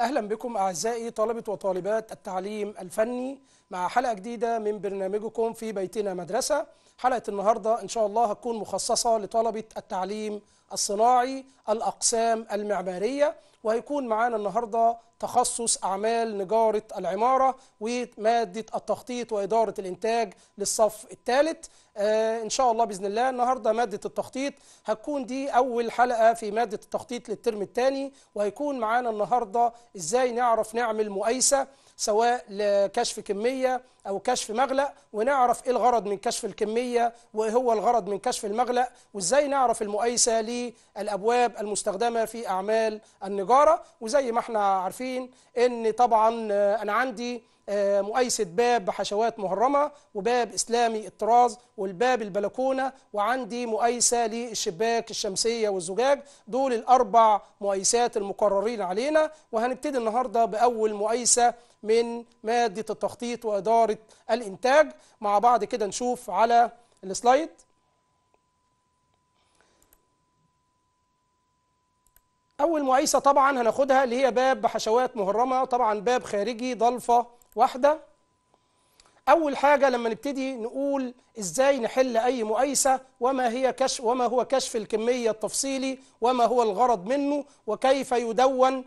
أهلا بكم أعزائي طلبة وطالبات التعليم الفني مع حلقة جديدة من برنامجكم في بيتنا مدرسة. حلقة النهاردة إن شاء الله هتكون مخصصة لطلبة التعليم الصناعي الأقسام المعمارية وهيكون معانا النهاردة تخصص أعمال نجارة العمارة ومادة التخطيط وإدارة الإنتاج للصف الثالث. آه إن شاء الله بإذن الله النهاردة مادة التخطيط هتكون دي أول حلقة في مادة التخطيط للترم الثاني وهيكون معانا النهاردة إزاي نعرف نعمل مقايسة. سواء لكشف كمية أو كشف مغلق ونعرف إيه الغرض من كشف الكمية وإيه هو الغرض من كشف المغلق وإزاي نعرف المقايسة للأبواب المستخدمة في أعمال النجارة. وزي ما إحنا عارفين إن طبعا أنا عندي مقايسة باب بحشوات مهرمة وباب إسلامي الطراز والباب البلكونة وعندي مقايسة للشباك الشمسية والزجاج. دول الأربع مقايسات المقررين علينا. وهنبتدي النهاردة بأول مقايسة من مادة التخطيط وإدارة الإنتاج. مع بعض كده نشوف على السلايد. أول مقايسة طبعا هناخدها اللي هي باب بحشوات مهرمة طبعا باب خارجي ضلفة واحدة. أول حاجة لما نبتدي نقول إزاي نحل أي مقايسة وما هي كشف وما هو كشف الكمية التفصيلي وما هو الغرض منه وكيف يدون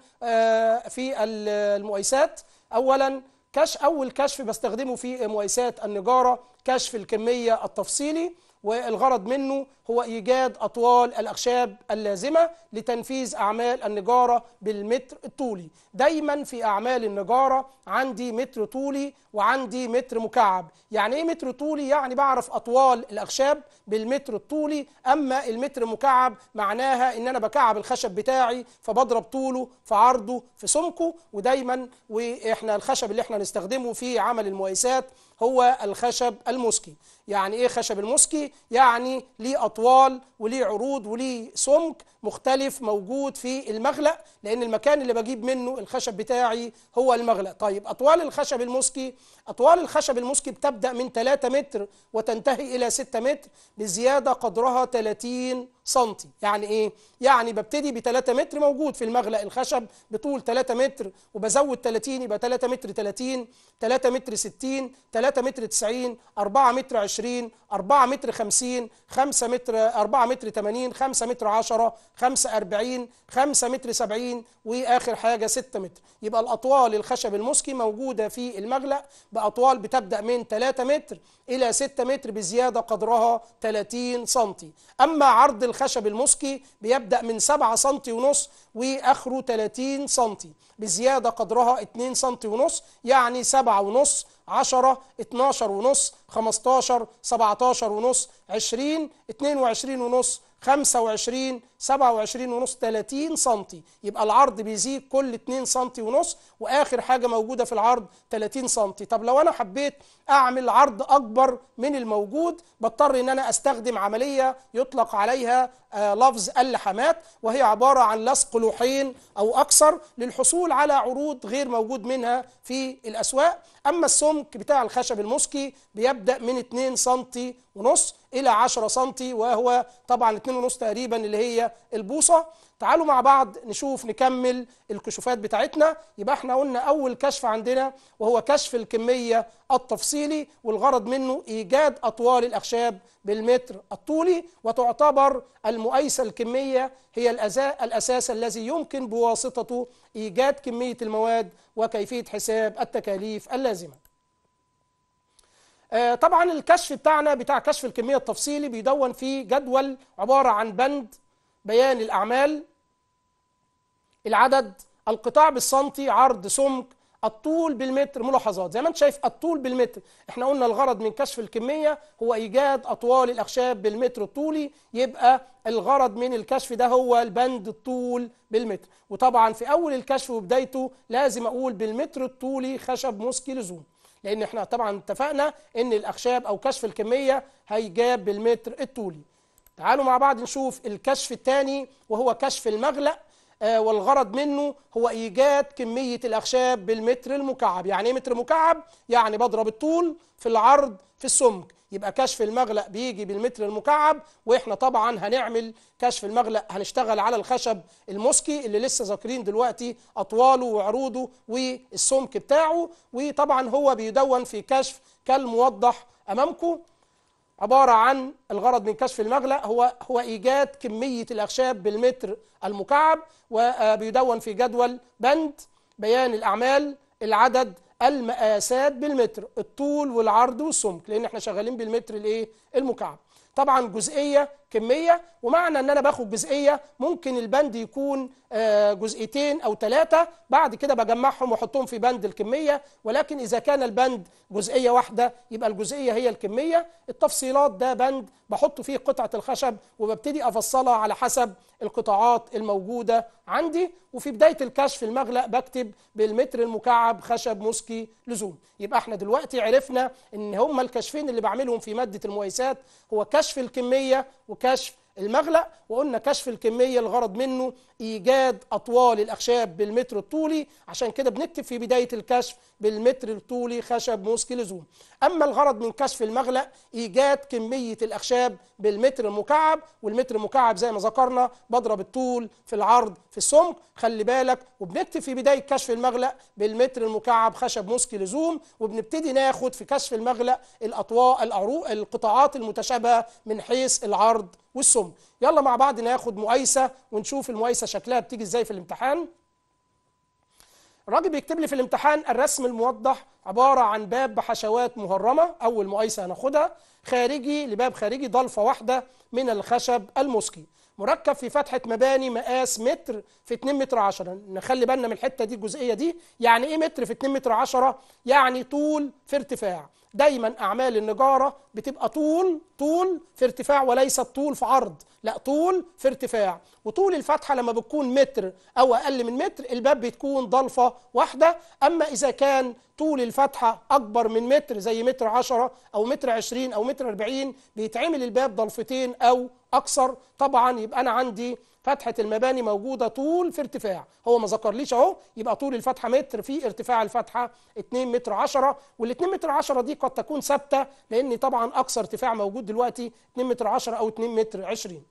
في المقايسات أولا كشف أول كشف بستخدمه في مقايسات النجارة كشف الكمية التفصيلي. والغرض منه هو إيجاد أطوال الأخشاب اللازمة لتنفيذ أعمال النجارة بالمتر الطولي. دايما في أعمال النجارة عندي متر طولي وعندي متر مكعب. يعني إيه متر طولي؟ يعني بعرف أطوال الأخشاب بالمتر الطولي. أما المتر مكعب معناها إن أنا بكعب الخشب بتاعي فبضرب طوله في عرضه في سمكه. ودايما وإحنا الخشب اللي إحنا نستخدمه في عمل المقايسات هو الخشب المسكي يعني إيه خشب المسكي يعني ليه أطوال وليه عروض وليه سمك مختلف موجود في المغلق لأن المكان اللي بجيب منه الخشب بتاعي هو المغلق. طيب أطوال الخشب المسكي أطوال الخشب المسكي بتبدأ من 3 متر وتنتهي إلى 6 متر بزيادة قدرها 30 سنتي. يعني إيه؟ يعني ببتدي ب 3 متر موجود في المغلق. الخشب بطول 3 متر وبزود 30 يبقى 3 متر 30 3 متر 60 3 متر 90 4 متر 20 4 متر 50 5 متر 4 متر 80 5 متر 10 5 40 5 متر 70 وآخر حاجة 6 متر. يبقى الأطوال الخشب المسكي موجودة في المغلق بأطوال بتبدأ من 3 متر إلى 6 متر بزيادة قدرها 30 سم أما عرض الخشب المسكي بيبدأ من 7 سم ونص وآخره 30 سم بزيادة قدرها 2 سم ونص يعني 7 ونص 10 12 ونص 15 17 ونص 20 22 ونص 25 27 ونص 30 سم يبقى العرض بيزيد كل 2 سم ونص وآخر حاجة موجودة في العرض 30 سم طب لو أنا حبيت أعمل عرض أكبر من الموجود بضطر إن أنا أستخدم عملية يطلق عليها آه لفظ اللحامات وهي عبارة عن لصق لوحين أو أكثر للحصول على عروض غير موجود منها في الأسواق. أما السمك بتاع الخشب المسكي بيبدأ من 2 سم ونص إلى 10 سم وهو طبعا 2 ونص تقريبا اللي هي البوصة. تعالوا مع بعض نشوف نكمل الكشوفات بتاعتنا. يبقى إحنا قلنا أول كشف عندنا وهو كشف الكمية التفصيلي والغرض منه إيجاد أطوال الأخشاب بالمتر الطولي وتعتبر المقايسه الكمية هي الأساس الذي يمكن بواسطته إيجاد كمية المواد وكيفية حساب التكاليف اللازمة. طبعا الكشف بتاعنا بتاع كشف الكمية التفصيلي بيدون في جدول عبارة عن بند بيان الأعمال العدد القطاع بالسنتي عرض سمك الطول بالمتر ملاحظات. زي ما انت شايف الطول بالمتر. إحنا قلنا الغرض من كشف الكمية هو إيجاد أطوال الأخشاب بالمتر الطولي. يبقى الغرض من الكشف ده هو البند الطول بالمتر. وطبعا في أول الكشف وبدايته لازم أقول بالمتر الطولي خشب مسكي لزوم لأن إحنا طبعا اتفقنا إن الأخشاب أو كشف الكمية هيجاب بالمتر الطولي. تعالوا مع بعض نشوف الكشف الثاني وهو كشف المغلق. والغرض منه هو إيجاد كمية الأخشاب بالمتر المكعب. يعني إيه متر مكعب؟ يعني بضرب الطول في العرض في السمك. يبقى كشف المغلق بيجي بالمتر المكعب وإحنا طبعا هنعمل كشف المغلق هنشتغل على الخشب المسكي اللي لسه ذاكرين دلوقتي أطواله وعروضه والسمك بتاعه. وطبعا هو بيدون في كشف كالموضح أمامكم. عبارة عن الغرض من كشف المغلق هو هو إيجاد كمية الأخشاب بالمتر المكعب وبيدون في جدول بند بيان الأعمال العدد المقاسات بالمتر الطول والعرض والسمك لأن إحنا شغالين بالمتر الإيه؟ المكعب. طبعا جزئية كمية ومعنى إن أنا باخد جزئية ممكن البند يكون آه، جزئيتين أو ثلاثة بعد كده بجمعهم وأحطهم في بند الكمية ولكن إذا كان البند جزئية واحدة يبقى الجزئية هي الكمية. التفصيلات ده بند بحط فيه قطعة الخشب وببتدي أفصلها على حسب القطاعات الموجودة عندي. وفي بداية الكشف المغلق بكتب بالمتر المكعب خشب مسكي لزوم. يبقى إحنا دلوقتي عرفنا إن هما الكشفين اللي بعملهم في مادة المقايسات هو كشف الكمية وكشف الكشف المغلق وقلنا كشف الكمية الغرض منه إيجاد أطوال الأخشاب بالمتر الطولي. عشان كده بنكتب في بداية الكشف بالمتر الطولي خشب موسكي لزوم أما الغرض من كشف المغلق إيجاد كمية الأخشاب بالمتر المكعب والمتر المكعب زي ما ذكرنا بضرب الطول في العرض في السمك. خلي بالك وبنكتب في بداية كشف المغلق بالمتر المكعب خشب موسكي لزوم وبنبتدي ناخد في كشف المغلق الأطواء القطاعات المتشابهة من حيث العرض والسمك يلا مع بعض ناخد مقايسة ونشوف المقايسة شكلها بتيجي إزاي في الامتحان. الراجل بيكتب لي في الامتحان الرسم الموضح عبارة عن باب بحشوات مهرمة أول مقايسة هناخدها. خارجي لباب خارجي ضلفة واحدة من الخشب المسكي مركب في فتحة مباني مقاس متر في 2 متر 10 نخلي بالنا من الحتة دي الجزئية دي. يعني إيه متر في 2 متر 10 يعني طول في ارتفاع. دايما أعمال النجارة بتبقى طول طول في ارتفاع وليست طول في عرض لا طول في ارتفاع. وطول الفتحة لما بتكون متر أو أقل من متر الباب بتكون ضلفة واحدة. أما إذا كان طول الفتحة أكبر من متر زي متر 10 أو متر 20 أو متر 40 بيتعمل الباب ضلفتين أو أكثر. طبعا يبقى أنا عندي فتحة المباني موجودة طول في ارتفاع. هو ما ذكرليش اهو يبقى طول الفتحة متر في ارتفاع الفتحة 2 متر 10 وال 2 متر 10 دي قد تكون ثابتة لأن طبعا أقصى ارتفاع موجود دلوقتي 2 متر 10 أو 2 متر 20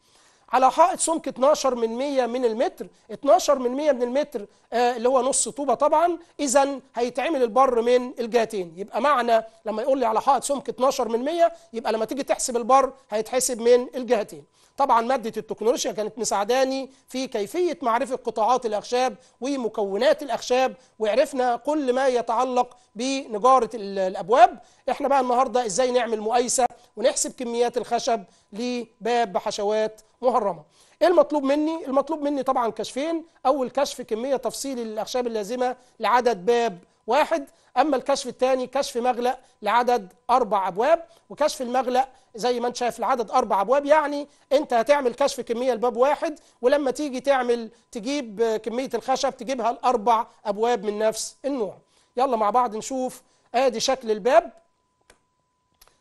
على حائط سمك 12 من 100 من المتر 12 من 100 من المتر آه اللي هو نص طوبة طبعا اذا هيتعمل البر من الجهتين. يبقى معنى لما يقول لي على حائط سمك 12 من 100 يبقى لما تيجي تحسب البر هيتحسب من الجهتين. طبعا مادة التكنولوجيا كانت مساعداني في كيفية معرفة قطاعات الأخشاب ومكونات الأخشاب وعرفنا كل ما يتعلق بنجارة الأبواب. إحنا بقى النهاردة إزاي نعمل مقايسة ونحسب كميات الخشب لباب بحشوات مهرمة. إيه المطلوب مني؟ المطلوب مني طبعا كشفين. أول كشف كمية تفصيل الأخشاب اللازمة لعدد باب واحد. أما الكشف الثاني كشف مغلق لعدد أربع أبواب وكشف المغلق زي ما أنت شايف العدد أربع أبواب يعني أنت هتعمل كشف كمية لباب واحد ولما تيجي تعمل تجيب كمية الخشب تجيبها الاربع أبواب من نفس النوع. يلا مع بعض نشوف آدي شكل الباب.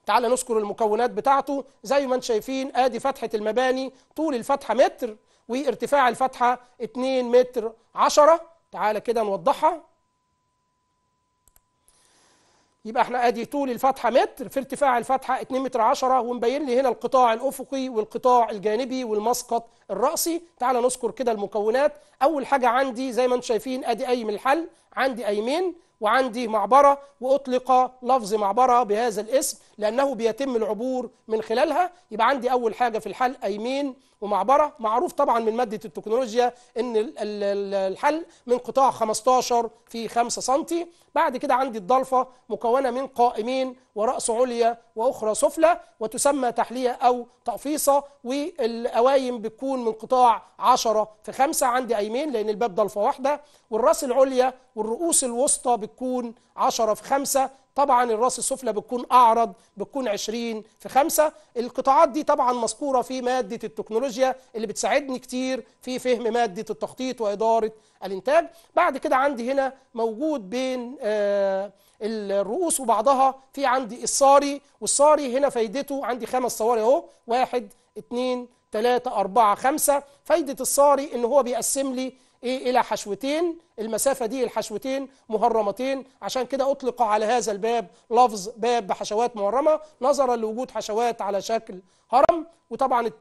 تعال نذكر المكونات بتاعته. زي ما أنت شايفين آدي فتحة المباني طول الفتحة متر وارتفاع الفتحة 2 متر 10 تعال كده نوضحها. يبقى إحنا ادي طول الفتحة متر في ارتفاع الفتحة 2 متر 10 ومبين لي هنا القطاع الأفقي والقطاع الجانبي والمسقط الرأسي. تعال نذكر كده المكونات. أول حاجة عندي زي ما أنتم شايفين أدي قايم الحل عندي قايمين وعندي معبرة وأطلق لفظ معبرة بهذا الاسم لأنه بيتم العبور من خلالها. يبقى عندي أول حاجة في الحل أيمين ومعبرة معروف طبعا من مادة التكنولوجيا أن الحل من قطاع 15 في 5 سنتي. بعد كده عندي الضلفة مكونة من قائمين ورأس عليا وأخرى سفلى وتسمى تحلية أو تقفيصة والأوايم بتكون من قطاع 10 في 5 عندي أيمين لأن الباب ضلفة واحدة. والرأس العليا والرؤوس الوسطى بتكون 10 في 5 طبعا الرأس السفلى بتكون أعرض بتكون 20 في 5 القطاعات دي طبعا مذكورة في مادة التكنولوجيا اللي بتساعدني كتير في فهم مادة التخطيط وإدارة الإنتاج. بعد كده عندي هنا موجود بين آه الرؤوس وبعضها في عندي الصاري. والصاري هنا فايدته عندي خمس صواري أهو. واحد اتنين تلاتة أربعة خمسة. فايدة الصاري إن هو بيقسم لي إيه إلى حشوتين. المسافة دي الحشوتين مهرمتين. عشان كده أطلق على هذا الباب لفظ باب بحشوات مهرمة. نظرا لوجود حشوات على شكل هرم. وطبعا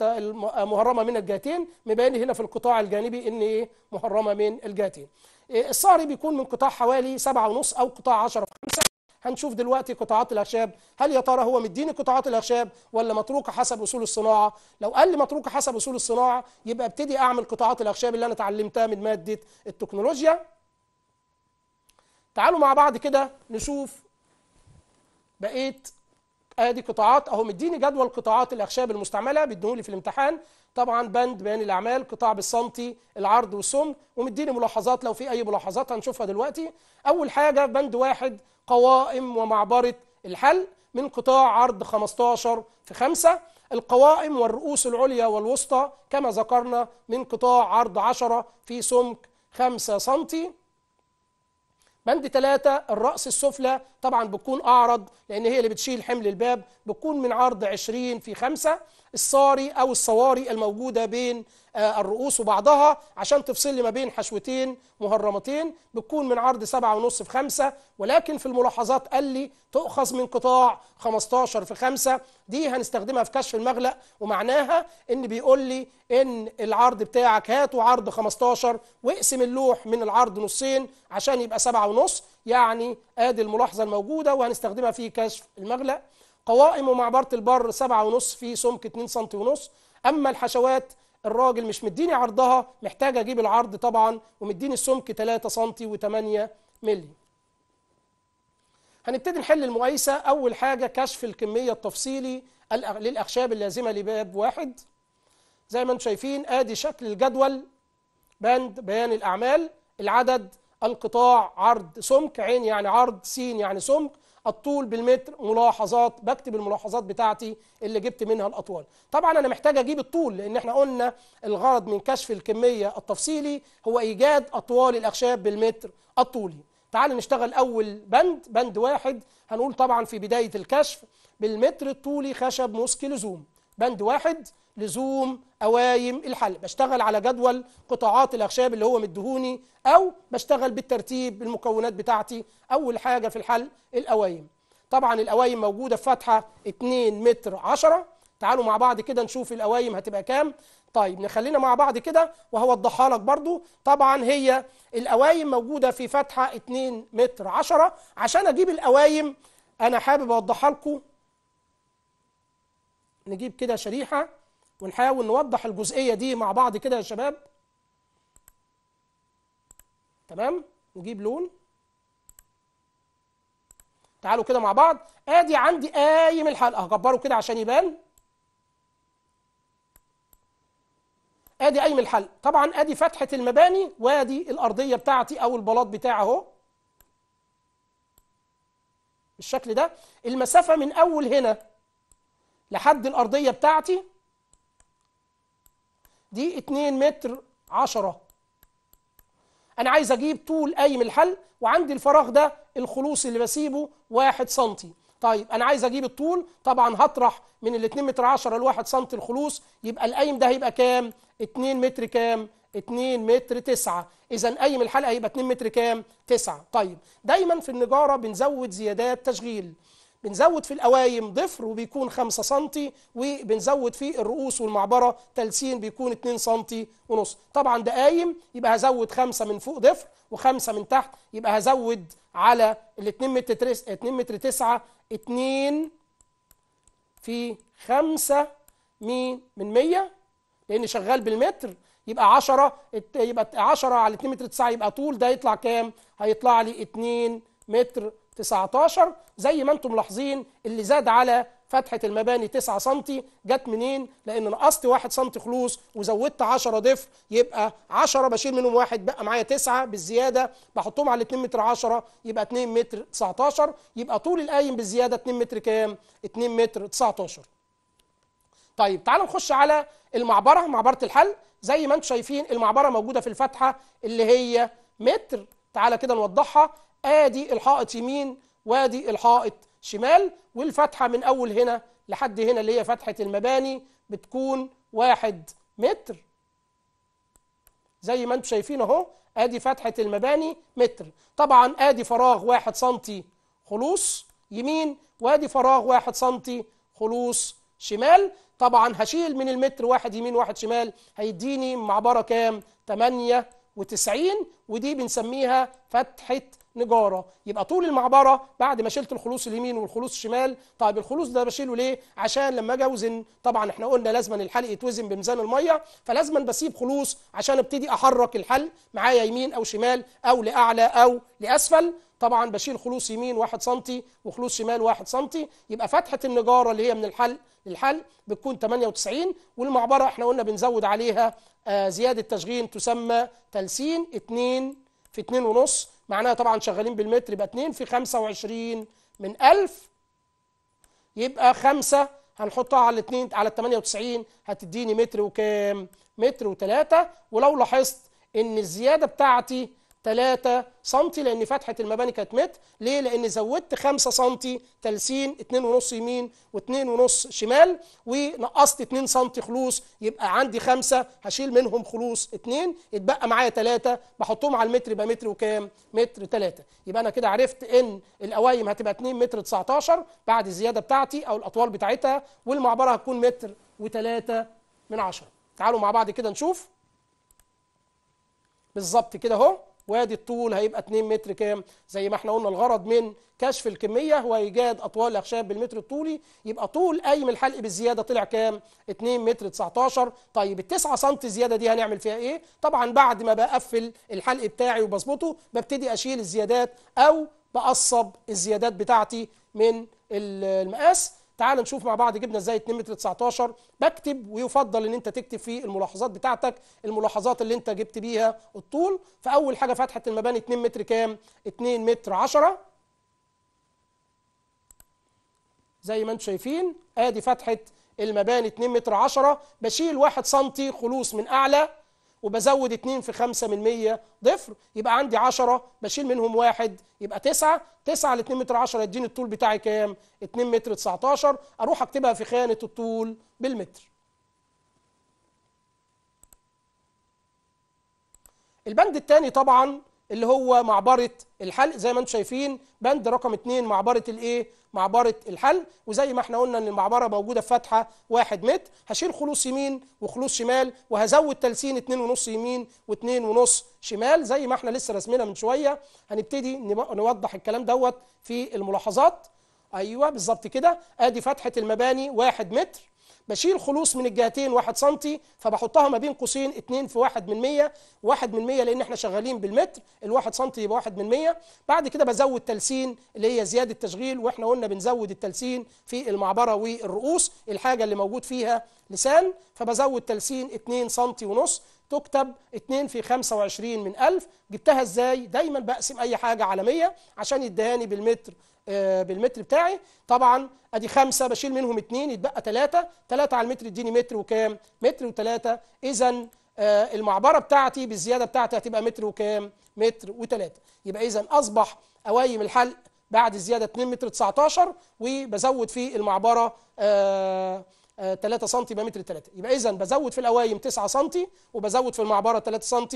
مهرمة من الجهتين مبين هنا في القطاع الجانبي إن إيه؟ مهرمة من الجهتين إيه الصهري بيكون من قطاع حوالي سبعة ونص أو قطاع 10 في 5 هنشوف دلوقتي قطاعات الاخشاب هل يا ترى هو مديني قطاعات الاخشاب ولا متروكه حسب أصول الصناعة؟ لو قال لي متروكه حسب أصول الصناعة يبقى ابتدي أعمل قطاعات الاخشاب اللي أنا اتعلمتها من مادة التكنولوجيا. تعالوا مع بعض كده نشوف بقية آدي قطاعات أهو مديني جدول قطاعات الاخشاب المستعملة بيديهولي في الامتحان. طبعا بند بيان الأعمال قطاع بالسنتي العرض والسمك ومديني ملاحظات لو في أي ملاحظات هنشوفها دلوقتي. أول حاجة بند واحد قوائم ومعبرة الحل من قطاع عرض 15 في 5 القوائم والرؤوس العليا والوسطى كما ذكرنا من قطاع عرض 10 في سمك 5 سنتي. بند ثلاثة الرأس السفلى طبعا بتكون أعرض لأن هي اللي بتشيل حمل الباب بتكون من عرض 20 في 5 الصاري أو الصواري الموجودة بين آه، الرؤوس وبعضها عشان تفصل لي ما بين حشوتين مهرمتين بتكون من عرض 7 ونص في 5 ولكن في الملاحظات قال لي تؤخذ من قطاع 15 في 5 دي هنستخدمها في كشف المغلق ومعناها إن بيقول لي إن العرض بتاعك هاته عرض 15 واقسم اللوح من العرض نصين عشان يبقى 7 ونص يعني آدي الملاحظة الموجودة وهنستخدمها في كشف المغلق. قوائم ومعبرة البر 7 ونص في سمك 2 سم ونص. أما الحشوات الراجل مش مديني عرضها محتاج أجيب العرض طبعا ومديني السمك 3 سم و8 مللي. هنبتدي نحل المقايسة أول حاجة كشف الكمية التفصيلي للأخشاب اللازمة لباب واحد. زي ما أنتم شايفين آدي شكل الجدول. بند بيان الأعمال. العدد القطاع عرض سمك. عين يعني عرض سين يعني سمك. الطول بالمتر ملاحظات بكتب الملاحظات بتاعتي اللي جبت منها الأطوال. طبعا أنا محتاج أجيب الطول لأن إحنا قلنا الغرض من كشف الكمية التفصيلي هو إيجاد أطوال الأخشاب بالمتر الطولي. تعالوا نشتغل أول بند بند واحد. هنقول طبعا في بداية الكشف بالمتر الطولي خشب مسك لزوم بند واحد لزوم قوايم الحل. بشتغل على جدول قطاعات الأخشاب اللي هو مدهوني أو بشتغل بالترتيب بالمكونات بتاعتي. أول حاجة في الحل القوايم طبعا القوايم موجودة في فتحة 2 متر 10 تعالوا مع بعض كده نشوف القوايم هتبقى كام. طيب نخلينا مع بعض كده وهوضحها لك برضو. طبعا هي القوايم موجودة في فتحة 2 متر 10 عشان أجيب القوايم أنا حابب أوضحها لكم. نجيب كده شريحة. ونحاول نوضح الجزئية دي مع بعض كده يا شباب. تمام؟ نجيب لون. تعالوا كده مع بعض. آدي عندي قايم الحلقة. هكبره كده عشان يبان. آدي قايم الحلق طبعا آدي فتحة المباني. وادي الأرضية بتاعتي أو البلاط بتاعي أهو. بالشكل ده. المسافة من أول هنا لحد الأرضية بتاعتي. دي 2 متر 10 أنا عايز أجيب طول قايم الحل وعندي الفراغ ده الخلوص اللي بسيبه 1 سنتي. طيب أنا عايز أجيب الطول طبعا هطرح من ال 2 متر 10 ل 1 سم الخلوص. يبقى القايم ده هيبقى كام؟ 2 متر كام؟ 2 متر 9 إذا قايم الحلقة هيبقى 2 متر كام؟ 9 طيب دايما في النجارة بنزود زيادات تشغيل. بنزود في القوايم ضفر وبيكون 5 سم وبنزود في الرؤوس والمعبرة تلسين بيكون 2 سم ونص. طبعا ده قايم يبقى هزود 5 من فوق ضفر و5 من تحت يبقى هزود على ال 2 متر 2 متر 9 2 في 5 مين من 100 لأن شغال بالمتر. يبقى 10 يبقى 10 على 2 متر 9 يبقى طول ده يطلع كام؟ هيطلع لي 2 متر 19 زي ما أنتم ملاحظين اللي زاد على فتحة المباني 9 سم جت منين؟ لأن نقصت 1 سم خلوص وزودت 10 ضفر يبقى 10 بشيل منهم واحد بقى معايا 9 بالزيادة بحطهم على 2 متر 10 يبقى 2 متر 19 يبقى طول القايم بالزيادة 2 متر كام؟ 2 متر 19 طيب تعالوا نخش على المعبرة معبرة الحل زي ما أنتم شايفين المعبرة موجودة في الفتحة اللي هي متر تعالى كده نوضحها آدي الحائط يمين وادي الحائط شمال والفتحة من أول هنا لحد هنا اللي هي فتحة المباني بتكون واحد متر. زي ما أنتم شايفين اهو آدي فتحة المباني متر. طبعا آدي فراغ واحد سنتي خلوص يمين وادي فراغ واحد سنتي خلوص شمال. طبعا هشيل من المتر واحد يمين واحد شمال هيديني معبرة كام؟ 98 ودي بنسميها فتحة نجارة. يبقى طول المعبرة بعد ما شلت الخلوص اليمين والخلوص الشمال. طيب الخلوص ده بشيله ليه؟ عشان لما أجي أوزن طبعا إحنا قلنا لازم الحلق يتوزن بميزان المية فلازم بسيب خلوص عشان أبتدي أحرك الحلق معايا يمين أو شمال أو لأعلى أو لأسفل. طبعا بشيل خلوص يمين 1 سم وخلوص شمال 1 سم يبقى فتحة النجارة اللي هي من الحلق للحلق بتكون 98 والمعبرة إحنا قلنا بنزود عليها آه زيادة تشغيل تسمى تلسين 2 في 2 ونص. معناها طبعا شغالين بالمتر يبقى 2 في 25 من 1000 يبقى 5 هنحطها على الاثنين على ال 98 هتديني متر وكام؟ متر و3 ولو لاحظت إن الزيادة بتاعتي 3 سم لأن فتحة المباني كانت متر. ليه؟ لأن زودت 5 سم تلسين 2.5 يمين و2.5 شمال ونقصت 2 سم خلوص. يبقى عندي 5 هشيل منهم خلوص 2 يتبقى معايا 3 بحطهم على المتر يبقى متر وكام؟ متر 3 يبقى أنا كده عرفت إن القوايم هتبقى 2 متر 19 بعد الزيادة بتاعتي أو الأطوال بتاعتها والمعبرة هتكون متر و3 من 10 تعالوا مع بعض كده نشوف. بالظبط كده أهو. وادي الطول هيبقى 2 متر كام؟ زي ما إحنا قلنا الغرض من كشف الكمية هو ايجاد اطوال الاخشاب بالمتر الطولي. يبقى طول قايم الحلق بالزيادة طلع كام؟ 2 متر 19 طيب ال 9 سم زيادة دي هنعمل فيها إيه؟ طبعا بعد ما بقفل الحلق بتاعي وبظبطه ببتدي اشيل الزيادات أو بقصب الزيادات بتاعتي من المقاس. تعال نشوف مع بعض جبنا إزاي 2 متر 19 بكتب ويفضل ان انت تكتب في الملاحظات بتاعتك الملاحظات اللي انت جبت بيها الطول. فأول حاجة فتحه المباني 2 متر كام؟ 2 متر 10 زي ما أنتم شايفين ادي فتحه المباني 2 متر 10 بشيل 1 سم خلوص من أعلى. وبزود 2 في 5 من 100 ضفر يبقى عندي 10 بشيل منهم واحد يبقى 9 9 ل 2 متر 10 يديني الطول بتاعي كام؟ 2 متر 19 أروح أكتبها في خانة الطول بالمتر. البند الثاني طبعا اللي هو معبرة الحلق زي ما أنتم شايفين بند رقم 2 معبرة الإيه؟ معبرة الحل وزي ما إحنا قلنا إن المعبرة موجودة في فتحة 1 متر. هشيل خلوص يمين وخلوص شمال وهزود تلسين 2.5 يمين و2.5 شمال. زي ما إحنا لسه رسمنا من شوية. هنبتدي نوضح الكلام دوت في الملاحظات. أيوه بالظبط كده. أدي فتحة المباني 1 متر. بشيل خلوص من الجهتين 1 سم فبحطها ما بين قوسين 2 في 1 من 100 1 من 100 لأن إحنا شغالين بالمتر ال1 سم يبقى 1 من 100 بعد كده بزود تلسين اللي هي زيادة تشغيل وإحنا قلنا بنزود التلسين في المعبرة والرؤوس الحاجة اللي موجود فيها لسان فبزود تلسين 2 سم ونص. تكتب 2 في 25 من 1000 جبتها إزاي؟ دايما بقسم أي حاجة 100 عشان يدهاني بالمتر آه بالمتر بتاعي. طبعا أدي خمسة بشيل منهم اتنين يتبقى تلاتة. تلاتة على المتر يديني متر وكام؟ متر وتلاتة. اذا آه المعبرة بتاعتي بالزيادة بتاعتي هتبقى متر وكام؟ متر وتلاتة. يبقى اذا أصبح قوايم الحلق بعد الزيادة 2 متر 19 وبزود في المعبرة آه 3 سم يبقى متر 3 يبقى اذا بزود في القوايم 9 سم وبزود في المعبرة 3 سم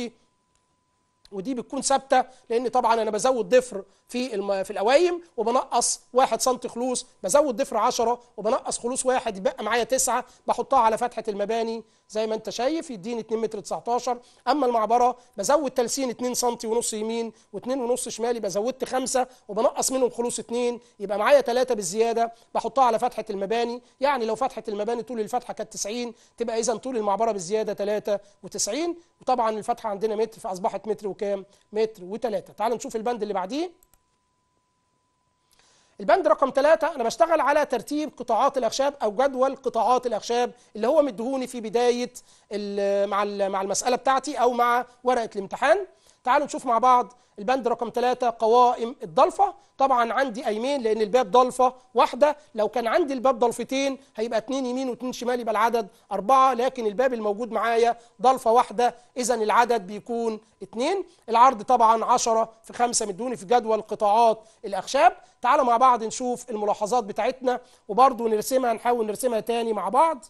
ودي بتكون ثابتة لأن طبعا أنا بزود ضفر في. في القوايم وبنقص 1 سم خلوص. بزود ضفر 10 وبنقص خلوص واحد يبقى معايا 9 بحطها على فتحة المباني. زي ما انت شايف يديني 2 متر 19 أما المعبرة بزود تلسين 2 سم ونص يمين و2 ونص شمال يبقى زودت 5 وبنقص منهم خلوص 2 يبقى معايا 3 بالزيادة. بحطها على فتحة المباني. يعني لو فتحة المباني طول الفتحة كانت 90 تبقى اذا طول المعبرة بالزيادة 93 وطبعا الفتحة عندنا متر فأصبحت متر وكام؟ متر و3 تعالوا نشوف البند اللي بعديه. البند رقم ثلاثة أنا بشتغل على ترتيب قطاعات الأخشاب أو جدول قطاعات الأخشاب اللي هو مدهوني في بداية مع مع المسألة بتاعتي أو مع ورقة الامتحان. تعالوا نشوف مع بعض البند رقم ثلاثة قوائم الضلفة. طبعا عندي أيمين لأن الباب ضلفة واحدة. لو كان عندي الباب ضلفتين هيبقى اتنين يمين واتنين شمال يبقى العدد أربعة لكن الباب الموجود معايا ضلفة واحدة إذا العدد بيكون اتنين. العرض طبعا عشرة في خمسة مدوني في جدول قطاعات الأخشاب. تعالوا مع بعض نشوف الملاحظات بتاعتنا وبرضه نرسمها نحاول نرسمها تاني مع بعض.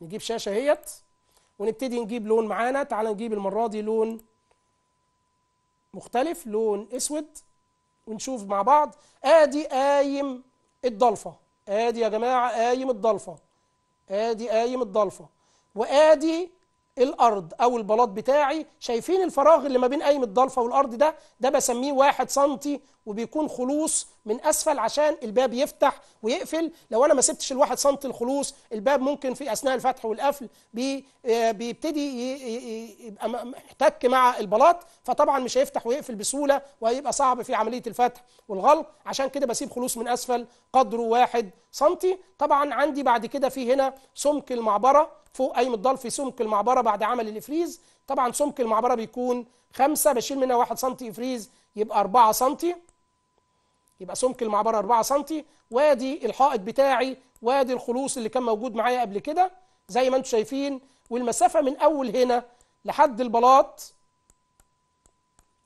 نجيب شاشة اهيت ونبتدي نجيب لون معانا. تعال نجيب المرة دي لون مختلف لون اسود ونشوف مع بعض. آدي قايم الضلفة. آدي يا جماعة قايم الضلفة. آدي قايم الضلفة. وآدي الأرض أو البلاط بتاعي شايفين الفراغ اللي ما بين قايم الضلفة والأرض ده؟ ده بسميه واحد سنتي وبيكون خلوص من أسفل عشان الباب يفتح ويقفل. لو أنا ما سبتش الواحد سنتي الخلوص الباب ممكن في أثناء الفتح والقفل آه، بيبتدي يبقى محتك مع البلاط فطبعا مش هيفتح ويقفل بسهولة وهيبقى صعب في عملية الفتح والغلق. عشان كده بسيب خلوص من أسفل قدره واحد سنتي طبعا عندي بعد كده في هنا سمك المعبرة فوق قايم الضل في سمك المعبرة بعد عمل الإفريز. طبعا سمك المعبرة بيكون خمسة بشيل منها واحد سنتي إفريز يبقى أربعة سنتي يبقى سمك المعبره 4 سم وادي الحائط بتاعي وادي الخلوص اللي كان موجود معايا قبل كده. زي ما أنتم شايفين والمسافة من أول هنا لحد البلاط.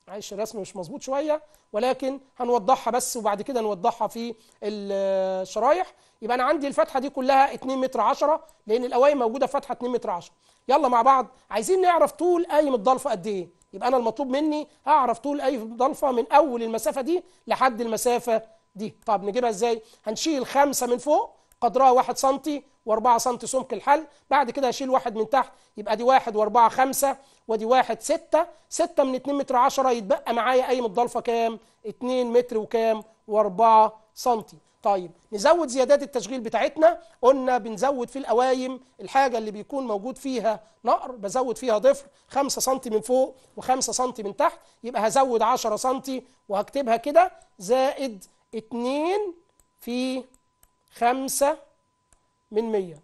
معلش الرسم مش مظبوط شوية ولكن هنوضحها بس وبعد كده نوضحها في الشرايح. يبقى أنا عندي الفتحة دي كلها 2 متر 10 لأن القوايم موجودة فتحة 2 متر 10 يلا مع بعض عايزين نعرف طول قايم الضلفة قد إيه؟ يبقى أنا المطلوب مني هعرف طول قايم الضلفه من أول المسافة دي لحد المسافة دي. طب نجيبها إزاي؟ هنشيل خمسة من فوق قدرها 1 سم و4 سم سمك الحل. بعد كده هشيل واحد من تحت يبقى دي واحد وأربعة خمسة ودي واحد ستة. ستة من 2 متر 10 يتبقى معايا قايم الضلفة كام؟ 2 متر وكام؟ و4 سنتي. طيب نزود زيادات التشغيل بتاعتنا. قلنا بنزود في القوايم الحاجة اللي بيكون موجود فيها نقر بزود فيها ضفر 5 سم من فوق و5 سم من تحت يبقى هزود 10 سم وهكتبها كده زائد 2 في 5 من 100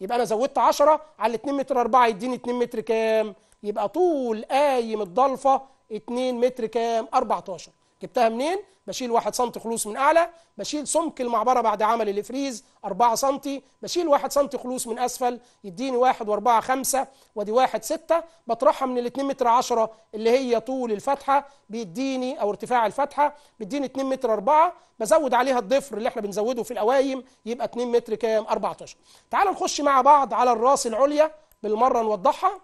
يبقى أنا زودت 10 على 2 متر 4 يديني 2 متر كام؟ يبقى طول قايم الضلفة 2 متر كام؟ 14 جبتها منين؟ بشيل 1 سم خلوص من أعلى بشيل سمك المعبرة بعد عمل الافريز 4 سم بشيل 1 سم خلوص من أسفل يديني 1 و4 5 ودي 1 6 بطرحها من ال 2 متر 10 اللي هي طول الفتحة بيديني أو ارتفاع الفتحة بيديني 2 متر 4 بزود عليها الضفر اللي إحنا بنزوده في القوايم يبقى 2 متر كام؟ 14 تعال نخش مع بعض على الراس العليا بالمرة نوضحها.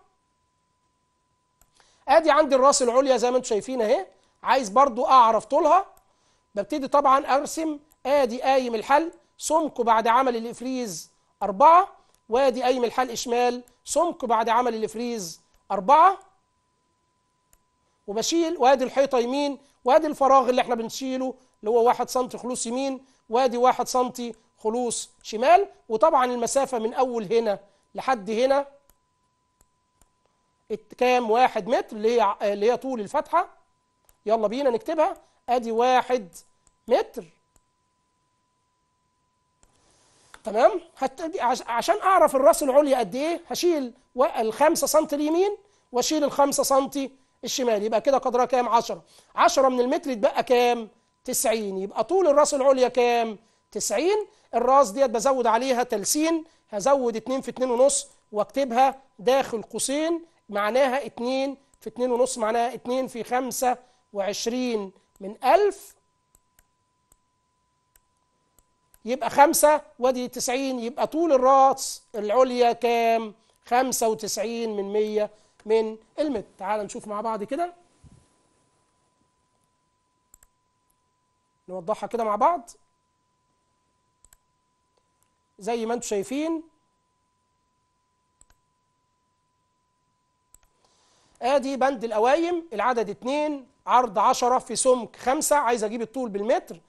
آدي عندي الراس العليا زي ما أنتم شايفين أهي. عايز برضو أعرف طولها. ببتدي طبعا أرسم آدي قايم الحل سمكه بعد عمل الإفريز أربعة. وادي قايم الحلق شمال سمك بعد عمل الإفريز أربعة. وبشيل وادي الحيطة يمين وادي الفراغ اللي إحنا بنشيله اللي هو واحد سنتي خلوص يمين وادي واحد سنتي خلوص شمال. وطبعا المسافة من أول هنا لحد هنا. كام؟ واحد متر اللي هي اللي هي طول الفتحة يلا بينا نكتبها. ادي واحد متر. تمام؟ عشان اعرف الرأس العليا قد إيه هشيل و- الخمسة سنتي اليمين واشيل الخمسة سنتي الشمال. يبقى كده قدرها كام؟ 10 10 من المتر يتبقى كام؟ 90 يبقى طول الرأس العليا كام؟ 90 الراس ديت بزود عليها تلسين. هزود 2 في 2 ونص واكتبها داخل قوسين معناها 2 في 2 ونص معناها 2 في 25 من 1000 يبقى خمسة وادي تسعين يبقى طول الراس العليا كام؟ خمسة وتسعين من مية من المتر. تعال نشوف مع بعض كده. نوضحها كده مع بعض. زي ما أنتم شايفين. آدي بند القوايم العدد اتنين. عرض عشرة في سمك خمسة عايز أجيب الطول بالمتر.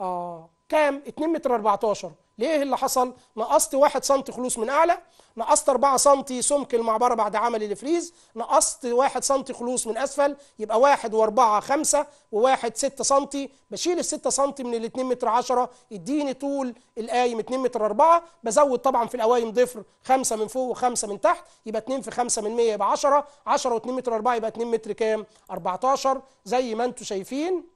آه كام؟ 2 متر 14 ليه اللي حصل؟ نقصت 1 سم خلوص من أعلى نقصت 4 سم سمك المعبرة بعد عمل الفريز نقصت 1 سم خلوص من أسفل يبقى 1 و4 5 و1 6 سم بشيل ال 6 سم من ال 2 متر 10 يديني طول القايم 2 متر 4 بزود طبعا في القوايم ضفر 5 من فوق و5 من تحت يبقى 2 في 5 من 100 يبقى 10 10 و2 متر 4 يبقى 2 متر كام؟ 14 زي ما أنتم شايفين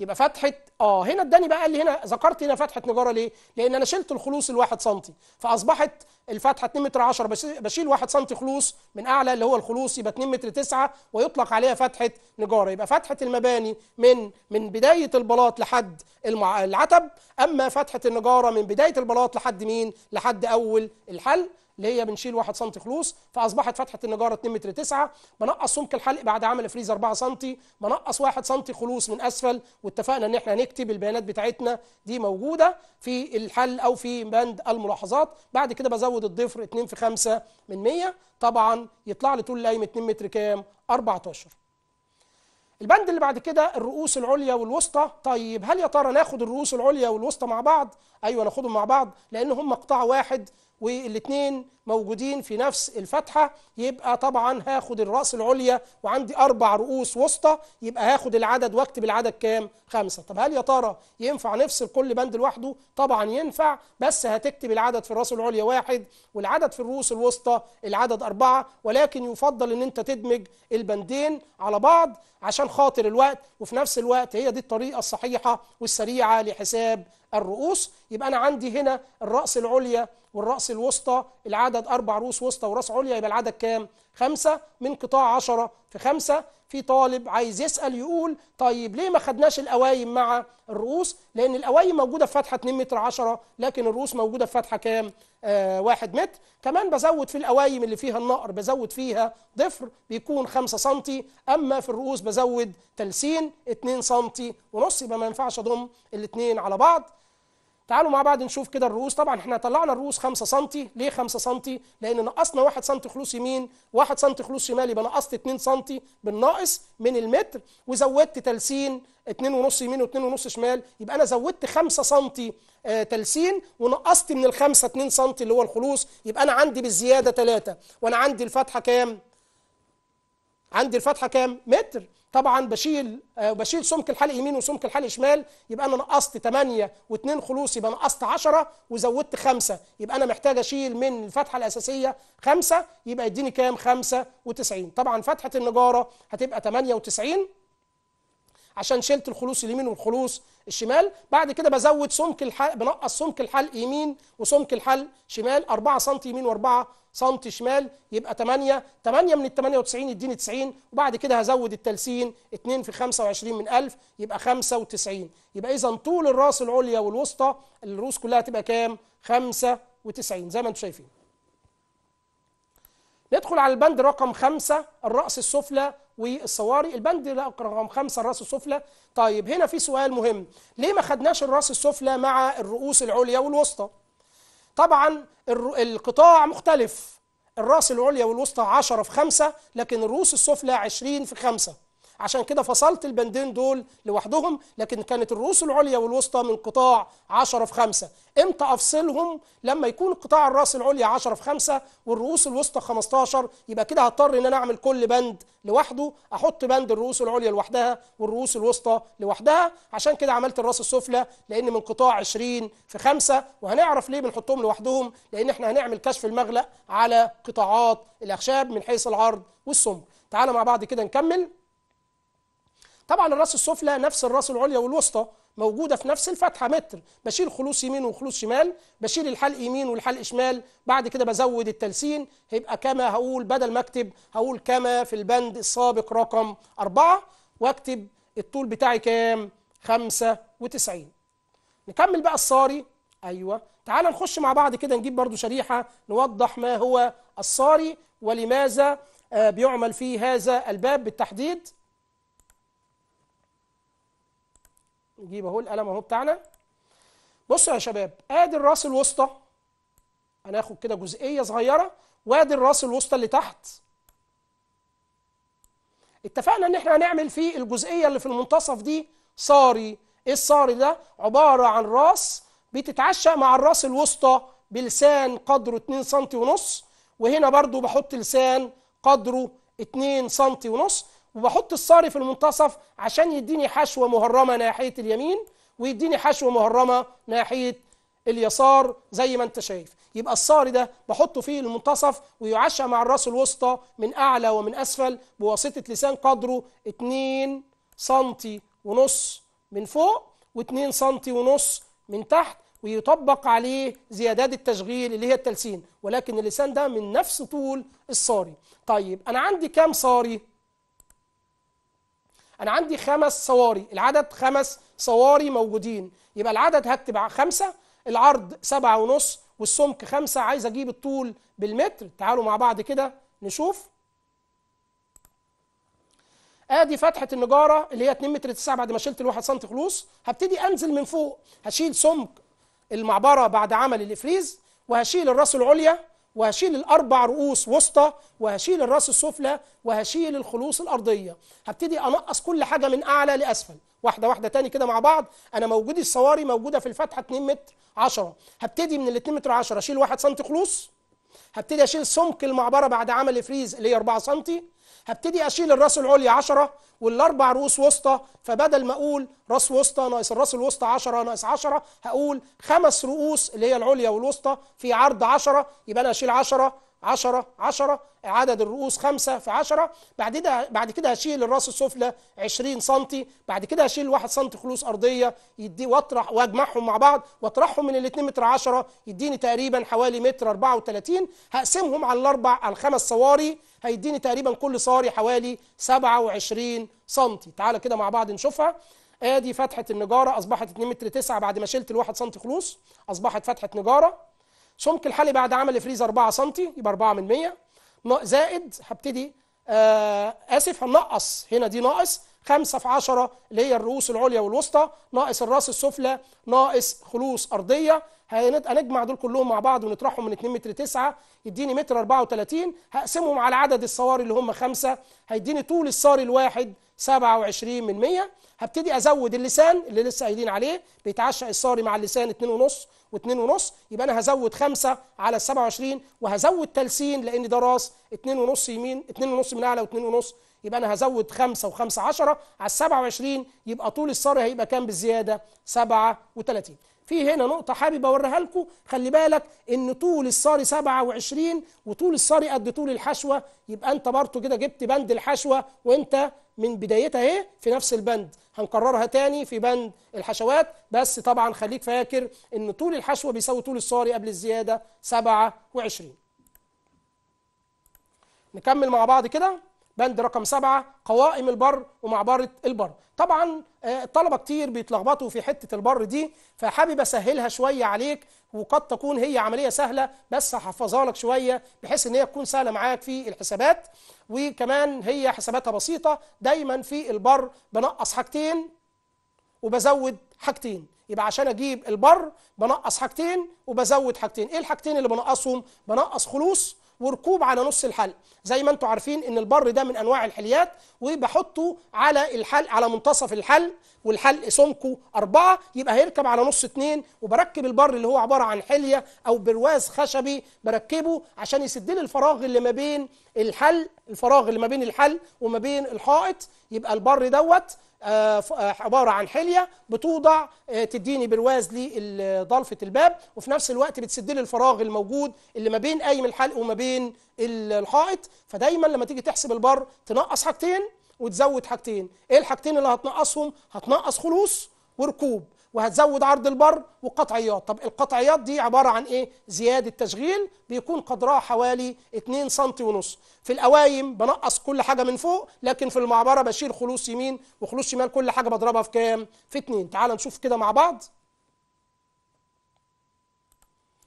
يبقى فتحه آه هنا اداني بقى اللي هنا ذكرت هنا فتحة نجارة ليه؟ لأن أنا شلت الخلوص الواحد سم فأصبحت الفتحة 2 متر 10 بشيل 1 سم خلوص من أعلى اللي هو الخلوص يبقى 2 متر 9 ويطلق عليها فتحة نجارة يبقى فتحة المباني من من بداية البلاط لحد. العتب أما فتحة النجارة من بداية البلاط لحد مين؟ لحد أول الحل اللي هي بنشيل 1 سم خلوص فأصبحت فتحة النجارة 2 متر 9 بنقص سمك الحلق بعد عمل فريز 4 سم بنقص 1 سم خلوص من أسفل. واتفقنا إن إحنا هنكتب البيانات بتاعتنا دي موجودة في الحل أو في بند الملاحظات. بعد كده بزود الضفر 2 في 5 من 100 طبعا يطلع لي طول القايم 2 متر كام؟ 14 البند اللي بعد كده الرؤوس العليا والوسطى. طيب هل يا ترى ناخد الرؤوس العليا والوسطى مع بعض؟ أيوه ناخدهم مع بعض لأن هم قطاع واحد. والاثنين موجودين في نفس الفتحة يبقى طبعا هاخد الرأس العليا وعندي أربع رؤوس وسطى يبقى هاخد العدد واكتب العدد كام؟ خمسة طب هل يا ترى ينفع نفصل كل بند لوحده؟ طبعا ينفع بس هتكتب العدد في الرأس العليا واحد والعدد في الرؤوس الوسطى العدد أربعة ولكن يفضل إن أنت تدمج البندين على بعض عشان خاطر الوقت وفي نفس الوقت هي دي الطريقة الصحيحة والسريعة لحساب الرؤوس يبقى أنا عندي هنا الرأس العليا والرأس الوسطى العدد أربع رؤوس وسطى ورأس عليا يبقى العدد كام؟ خمسة من قطاع عشرة في خمسة في طالب عايز يسأل يقول طيب ليه ما خدناش القوايم مع الرؤوس؟ لأن القوايم موجودة في فتحة 2 متر 10 لكن الرؤوس موجودة في فتحة كام؟ آه واحد متر كمان بزود في القوايم اللي فيها النقر بزود فيها ضفر بيكون 5 سم أما في الرؤوس بزود تلسين 2 سم ونص يبقى ما ينفعش أضم الاثنين على بعض تعالوا مع بعض نشوف كده الرؤوس. طبعا إحنا طلعنا الرؤوس 5 سم ليه 5 سم لأن نقصنا 1 سم خلوص يمين 1 سم خلوص شمال. يبقى نقصت 2 سم بالناقص من المتر وزودت تلسين 2.5 يمين و2.5 شمال. يبقى أنا زودت 5 سم آه تلسين ونقصت من الخمسة 2 سم اللي هو الخلوص. يبقى أنا عندي بالزيادة 3 وأنا عندي الفتحة كام؟ عندي الفتحة كام؟ متر. طبعا بشيل آه بشيل سمك الحلق يمين وسمك الحلق شمال يبقى أنا نقصت 8 و2 خلوص يبقى نقصت 10 وزودت 5 يبقى أنا محتاج أشيل من الفتحة الأساسية 5 يبقى يديني كام؟ 95 طبعا فتحة النجارة هتبقى 98 عشان شلت الخلوص اليمين والخلوص الشمال. بعد كده بزود سمك الحلق بنقص سمك الحلق يمين وسمك الحلق شمال. 4 سم يمين و4 سم شمال يبقى 8 8 من ال 98 يديني 90 وبعد كده هزود التلسين 2 في 25 من 1000 يبقى 95 يبقى إذا طول الراس العليا والوسطى الرؤوس كلها تبقى كام؟ 95 زي ما أنتم شايفين. ندخل على البند رقم خمسة الرأس السفلى. والصواري. البند رقم خمسة الرأس السفلى. طيب هنا في سؤال مهم. ليه ما خدناش الرأس السفلى مع الرؤوس العليا والوسطى؟ طبعا القطاع مختلف. الرأس العليا والوسطى 10 في 5 لكن الرؤوس السفلى 20 في 5 عشان كده فصلت البندين دول لوحدهم لكن كانت الرؤوس العليا والوسطى من قطاع 10 في 5 إمتى افصلهم؟ لما يكون قطاع الرأس العليا 10 في 5 والرؤوس الوسطى 15 يبقى كده هضطر إن أنا أعمل كل بند لوحده أحط بند الرؤوس العليا لوحدها والرؤوس الوسطى لوحدها. عشان كده عملت الرأس السفلى لأن من قطاع 20 في 5 وهنعرف ليه بنحطهم لوحدهم؟ لأن إحنا هنعمل كشف المغلق على قطاعات الأخشاب من حيث العرض والسمك تعالى مع بعض كده نكمل. طبعا الرأس السفلى نفس الرأس العليا والوسطى موجودة في نفس الفتحة متر. بشيل خلوص يمين وخلوص شمال بشيل الحلق يمين والحلق شمال بعد كده بزود التلسين. هيبقى كما هقول بدل ما اكتب هقول كما في البند السابق رقم أربعة واكتب الطول بتاعي كام؟ 95 نكمل بقى الصاري. أيوه. تعال نخش مع بعض كده نجيب برضو شريحة نوضح ما هو الصاري ولماذا بيعمل فيه هذا الباب بالتحديد. نجيب اهو القلم اهو بتاعنا. بصوا يا شباب ادي الراس الوسطى. هناخد كده جزئية صغيرة. وادي الراس الوسطى اللي تحت. اتفقنا ان إحنا هنعمل في الجزئية اللي في المنتصف دي صاري. إيه الصاري ده؟ عبارة عن راس بتتعشق مع الراس الوسطى بلسان قدره 2 سم ونص. وهنا برضو بحط لسان قدره 2 سم ونص. وبحط الصاري في المنتصف عشان يديني حشوة مهرمة ناحية اليمين ويديني حشوة مهرمة ناحية اليسار زي ما انت شايف. يبقى الصاري ده بحطه في المنتصف ويعشى مع الراس الوسطى من أعلى ومن أسفل بواسطة لسان قدره 2 سنتي ونص من فوق و2 سم ونص من تحت ويطبق عليه زيادات التشغيل اللي هي التلسين. ولكن اللسان ده من نفس طول الصاري. طيب أنا عندي كام صاري؟ أنا عندي خمس صواري العدد خمس صواري موجودين. يبقى العدد هكتب خمسة العرض سبعة ونص والسمك خمسة. عايز أجيب الطول بالمتر؟ تعالوا مع بعض كده نشوف. آدي فتحة النجارة اللي هي 2 متر 9 بعد ما شلت الواحد سم خلوص. هبتدي أنزل من فوق هشيل سمك المعبرة بعد عمل الإفريز وهشيل الرأس العليا وهشيل الأربع رؤوس وسطى وهشيل الرأس السفلى وهشيل الخلوص الأرضية. هبتدي أنقص كل حاجة من أعلى لأسفل. واحدة واحدة تاني كده مع بعض. أنا موجود الصواري موجودة في الفتحة 2 متر 10 هبتدي من ال 2 متر 10 أشيل 1 سم خلوص. هبتدي أشيل سمك المعبرة بعد عمل فريز اللي هي 4 سم هبتدي اشيل الراس العليا 10 والاربع رؤوس وسطى فبدل ما أقول راس وسطى ناقص الراس الوسطى 10 ناقص 10 هقول خمس رؤوس اللي هي العليا والوسطى في عرض 10 يبقى أنا اشيل 10 10 10 عدد الرؤوس 5 في 10 بعد كده بعد كده هشيل الراس السفلى 20 سم بعد كده هشيل 1 سم خلوص أرضية يدي واطرح واجمعهم مع بعض واطرحهم من ال 2 متر 10 يديني تقريبا حوالي متر 34 هقسمهم على الأربع الخمس صواري هيديني تقريبا كل صاري حوالي 27 سم تعالى كده مع بعض نشوفها. آدي فتحة النجارة أصبحت 2 متر 9 بعد ما شلت الواحد سم خلوص أصبحت فتحة نجارة. سمك الحلي بعد عمل فريز 4 سم يبقى 4 من 100 زائد هبتدي آه آسف هنقص. هنا دي ناقص. 5 في 10 اللي هي الرؤوس العليا والوسطى. ناقص الراس السفلى ناقص خلوص أرضية. هنجمع دول كلهم مع بعض ونطرحهم من 2 متر 9 يديني متر 34 هقسمهم على عدد الصواري اللي هم خمسة. هيديني طول الصاري الواحد 27 من 100 هبتدي أزود اللسان اللي لسه قايلين عليه. بيتعشق الصاري مع اللسان 2 ونص و2 ونص يبقى أنا هزود 5 على ال 27 وهزود تلسين لأن ده راس 2 ونص يمين 2 ونص من أعلى و2 ونص يبقى أنا هزود 5 و5 10 على ال 27 يبقى طول الصاري هيبقى كام بالزيادة؟ 37 في هنا نقطة حابب أوريها لكم خلي بالك إن طول الصاري 27 وطول الصاري قد طول الحشوة يبقى أنت برضه كده جبت بند الحشوة وأنت من بدايتها أهي في نفس البند. هنكررها تاني في بند الحشوات بس طبعا خليك فاكر إن طول الحشوة بيساوي طول الصاري قبل الزيادة 27 نكمل مع بعض كده. بند رقم سبعة قوائم البر ومعبرة البر. طبعا الطلبة كتير بيتلخبطوا في حتة البر دي فحابب أسهلها شوية عليك. وقد تكون هي عملية سهلة بس هحفظها لك شوية بحيث إن هي تكون سهلة معاك في الحسابات. وكمان هي حساباتها بسيطة دايما في البر بنقص حاجتين وبزود حاجتين. يبقى عشان أجيب البر بنقص حاجتين وبزود حاجتين. إيه الحاجتين اللي بنقصهم؟ بنقص خلوص وركوب على نص الحلق. زي ما أنتم عارفين إن البر ده من أنواع الحليات وبحطه على الحلق على منتصف الحلق والحلق سمكه أربعة يبقى هيركب على نص اتنين. وبركب البر اللي هو عبارة عن حلية أو برواز خشبي بركبه عشان يسد لي الفراغ اللي ما بين الحلق الفراغ اللي ما بين الحلق وما بين الحائط. يبقى البر دوت عبارة عن حلية بتوضع تديني برواز لضلفة الباب وفي نفس الوقت بتسد لي الفراغ الموجود اللي ما بين قايم الحلق وما بين الحائط. فدايما لما تيجي تحسب البر تنقص حاجتين وتزود حاجتين. إيه الحاجتين اللي هتنقصهم؟ هتنقص خلوص وركوب. وهتزود عرض البر وقطعيات. طب القطعيات دي عبارة عن إيه؟ زيادة تشغيل بيكون قدرها حوالي 2 سم ونص. في القوايم بنقص كل حاجة من فوق لكن في المعبرة بشيل خلوص يمين وخلوص شمال كل حاجة بضربها في كام؟ في 2 تعال نشوف كده مع بعض.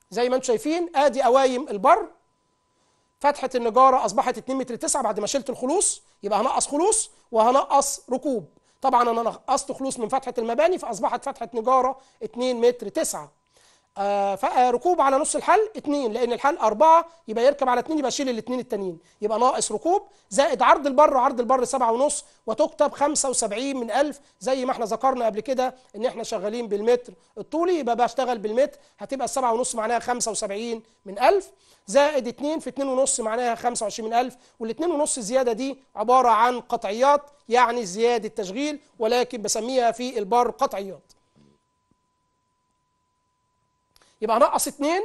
زي ما أنتم شايفين آدي قوايم البر. فتحة النجارة أصبحت 2 متر 9 بعد ما شلت الخلوص يبقى هنقص خلوص وهنقص ركوب. طبعا أنا نقصت خلوص من فتحة المباني فأصبحت فتحة نجارة 2 متر 9 آه ركوب على نص الحل 2 لأن الحل 4 يبقى يركب على 2 يبقى شيل الاثنين التانيين. يبقى ناقص ركوب زائد عرض البر عرض البر 7 ونص وتكتب 75 من 1000 زي ما إحنا ذكرنا قبل كده إن إحنا شغالين بالمتر الطولي يبقى بشتغل بالمتر هتبقى 7 ونص معناها 75 من 1000 زائد 2 في 2 ونص معناها 25 من 1000 والاثنين ونص الزيادة دي عبارة عن قطعيات يعني زيادة تشغيل ولكن بسميها في البر قطعيات. يبقى هنقص 2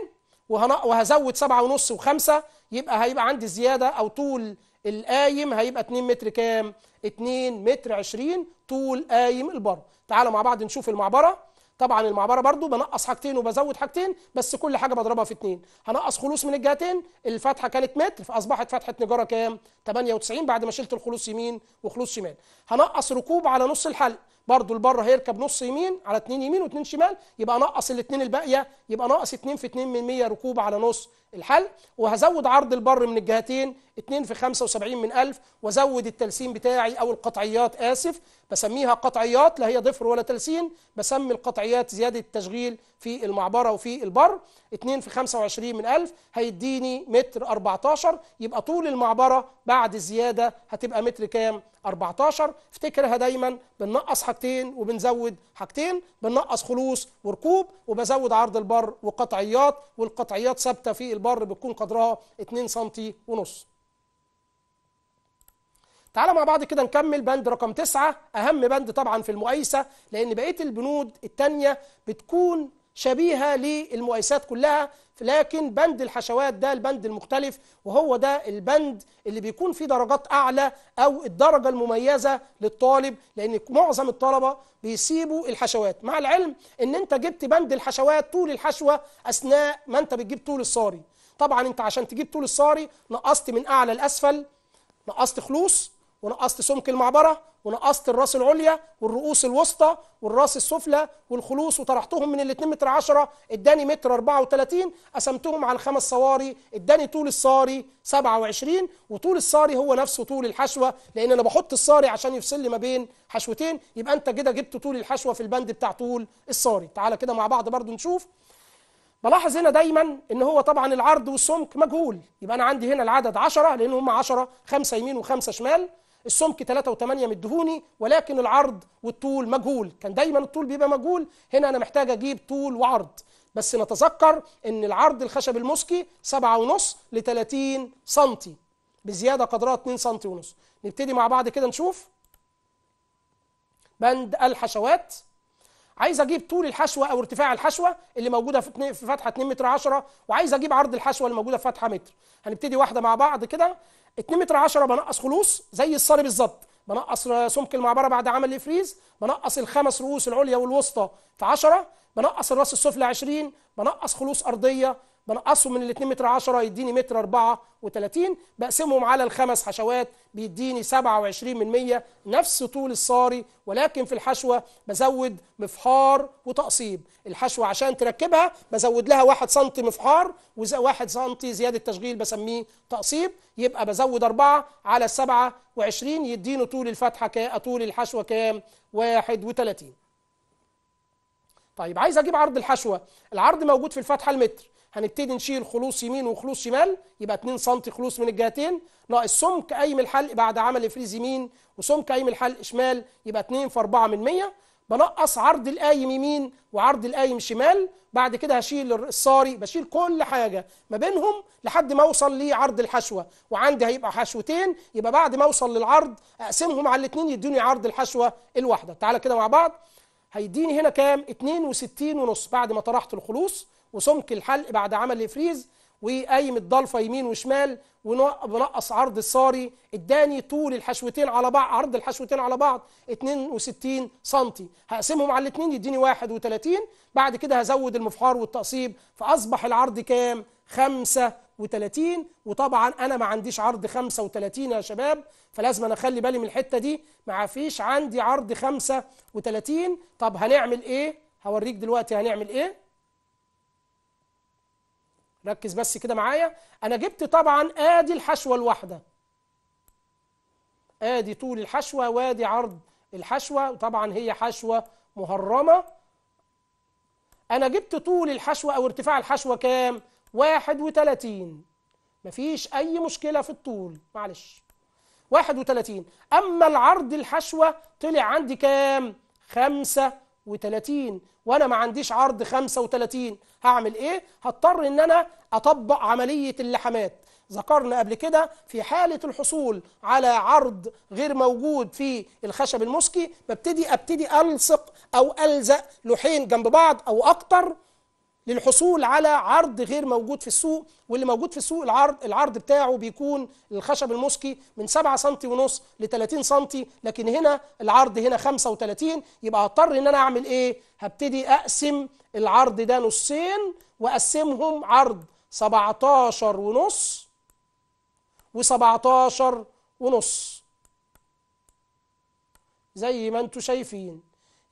وهزود 7 ونص و5 يبقى هيبقى عندي زيادة أو طول القايم هيبقى 2 متر كام؟ 2 متر 20 طول قايم البر. تعالوا مع بعض نشوف المعبرة. طبعا المعبرة برضو بنقص حاجتين وبزود حاجتين بس كل حاجة بضربها في اتنين. هنقص خلوص من الجهتين الفتحة كانت متر فأصبحت فتحة نجارة كام؟ 98 بعد ما شلت الخلوص يمين وخلوص شمال. هنقص ركوب على نص الحلق. برضو البر هيركب نص يمين على اتنين يمين واتنين شمال يبقى نقص الاتنين الباقية يبقى ناقص 2 في 2 من 100 ركوب على نص الحلق وهزود عرض البر من الجهتين 2 في 75 من 1000 وازود التلسين بتاعي أو القطعيات آسف. بسميها قطعيات لا هي ضفر ولا تلسين بسمي القطعيات زيادة التشغيل في المعبرة وفي البر. 2 في 25 من 1000 هيديني متر 14 يبقى طول المعبرة بعد الزيادة هتبقى متر كام؟ 14 افتكرها دايما بننقص حاجتين وبنزود حاجتين بننقص خلوص وركوب وبزود عرض البر وقطعيات والقطعيات ثابتة في البر بتكون قدرها 2 سم ونص. تعالى مع بعض كده نكمل بند رقم تسعة أهم بند طبعا في المقايسة لأن بقية البنود التانية بتكون شبيهة للمقايسات كلها لكن بند الحشوات ده البند المختلف وهو ده البند اللي بيكون فيه درجات أعلى أو الدرجة المميزة للطالب لأن معظم الطلبة بيسيبوا الحشوات. مع العلم أن أنت جبت بند الحشوات طول الحشوة أثناء ما أنت بتجيب طول الصاري. طبعا أنت عشان تجيب طول الصاري نقصت من أعلى لأسفل نقصت خلوص ونقصت سمك المعبرة ونقصت الراس العليا والرؤوس الوسطى والراس السفلى والخلوص وطرحتهم من ال 2 متر 10 اداني متر 34 قسمتهم على الخمس صواري اداني طول الصاري 27 وطول الصاري هو نفسه طول الحشوة لأن أنا بحط الصاري عشان يفصل لي ما بين حشوتين يبقى أنت كده جبت طول الحشوة في البند بتاع طول الصاري. تعالى كده مع بعض برضو نشوف. بلاحظ هنا دايما إن هو طبعا العرض والسمك مجهول. يبقى أنا عندي هنا العدد 10 لأن هم 10 خمسة يمين وخمسة شمال. السمك 3 و8 مدهوني ولكن العرض والطول مجهول. كان دايما الطول بيبقى مجهول. هنا أنا محتاج أجيب طول وعرض. بس نتذكر إن العرض الخشب المسكي 7.5 ل 30 سم بزيادة قدرها 2 سم ونص. نبتدي مع بعض كده نشوف. بند الحشوات. عايز أجيب طول الحشوة أو ارتفاع الحشوة اللي موجودة في في فتحة 2 متر 10 وعايز أجيب عرض الحشوة اللي موجودة في فتحة متر. هنبتدي واحدة مع بعض كده. 2 متر 10 بنقص خلوص زي الصاري بالظبط. بنقص سمك المعبرة بعد عمل الفريز بنقص الخمس رؤوس العليا والوسطى في 10 بنقص الراس السفلى 20 بنقص خلوص أرضية بنقصهم من ال 2 متر 10 يديني متر 34 بقسمهم على الخمس حشوات بيديني 27 من 100 نفس طول الصاري ولكن في الحشوة بزود مفحار وتقصيب. الحشوة عشان تركبها بزود لها 1 سم مفحار و1 سم زيادة تشغيل بسميه تقصيب. يبقى بزود 4 على 27 يديني طول الفتحة كا طول الحشوة كام؟ 31 طيب عايز أجيب عرض الحشوة. العرض موجود في الفتحة المتر. هنبتدي نشيل خلوص يمين وخلوص شمال يبقى 2 سم خلوص من الجهتين. ناقص سمك قايم الحلق بعد عمل فريز يمين وسمك قايم الحلق شمال يبقى 2 في 4 من 100 بنقص عرض القايم يمين وعرض القايم شمال. بعد كده هشيل الصاري بشيل كل حاجة ما بينهم لحد ما اوصل لعرض الحشوة. وعندي هيبقى حشوتين يبقى بعد ما اوصل للعرض اقسمهم على الاثنين يدوني عرض الحشوة الواحدة. تعالى كده مع بعض. هيديني هنا كام؟ 62 ونص بعد ما طرحت الخلوص. وسمك الحلق بعد عمل الفريز وقايم الضلفة يمين وشمال ونقص عرض الصاري اداني طول الحشوتين على بعض عرض الحشوتين على بعض 62 سم هقسمهم على الاثنين يديني 31 بعد كده هزود المفحار والتقصيب فأصبح العرض كام؟ 35 وطبعا أنا ما عنديش عرض 35 يا شباب فلازم أنا أخلي بالي من الحتة دي. ما فيش عندي عرض 35 طب هنعمل إيه؟ هوريك دلوقتي هنعمل إيه؟ ركز بس كده معايا. أنا جبت طبعا آدي الحشوة الواحدة. آدي طول الحشوة وادي عرض الحشوة طبعا هي حشوة مهرمة. أنا جبت طول الحشوة أو ارتفاع الحشوة كام؟ 31 مفيش أي مشكلة في الطول. معلش. 31 أما العرض الحشوة طلع عندي كام؟ 35 وأنا ما عنديش عرض 35 هعمل إيه؟ هضطر إن أنا أطبق عملية اللحمات ذكرنا قبل كده في حالة الحصول على عرض غير موجود في الخشب المسكي ببتدي أبتدي ألصق أو ألزق لوحين جنب بعض أو أكتر للحصول على عرض غير موجود في السوق واللي موجود في السوق العرض العرض بتاعه بيكون الخشب المسكي من 7 سم ونص ل 30 سم لكن هنا العرض هنا 35 يبقى هضطر إن أنا أعمل إيه؟ هبتدي أقسم العرض ده نصين وأقسمهم عرض 17 ونص و17 ونص. زي ما أنتم شايفين.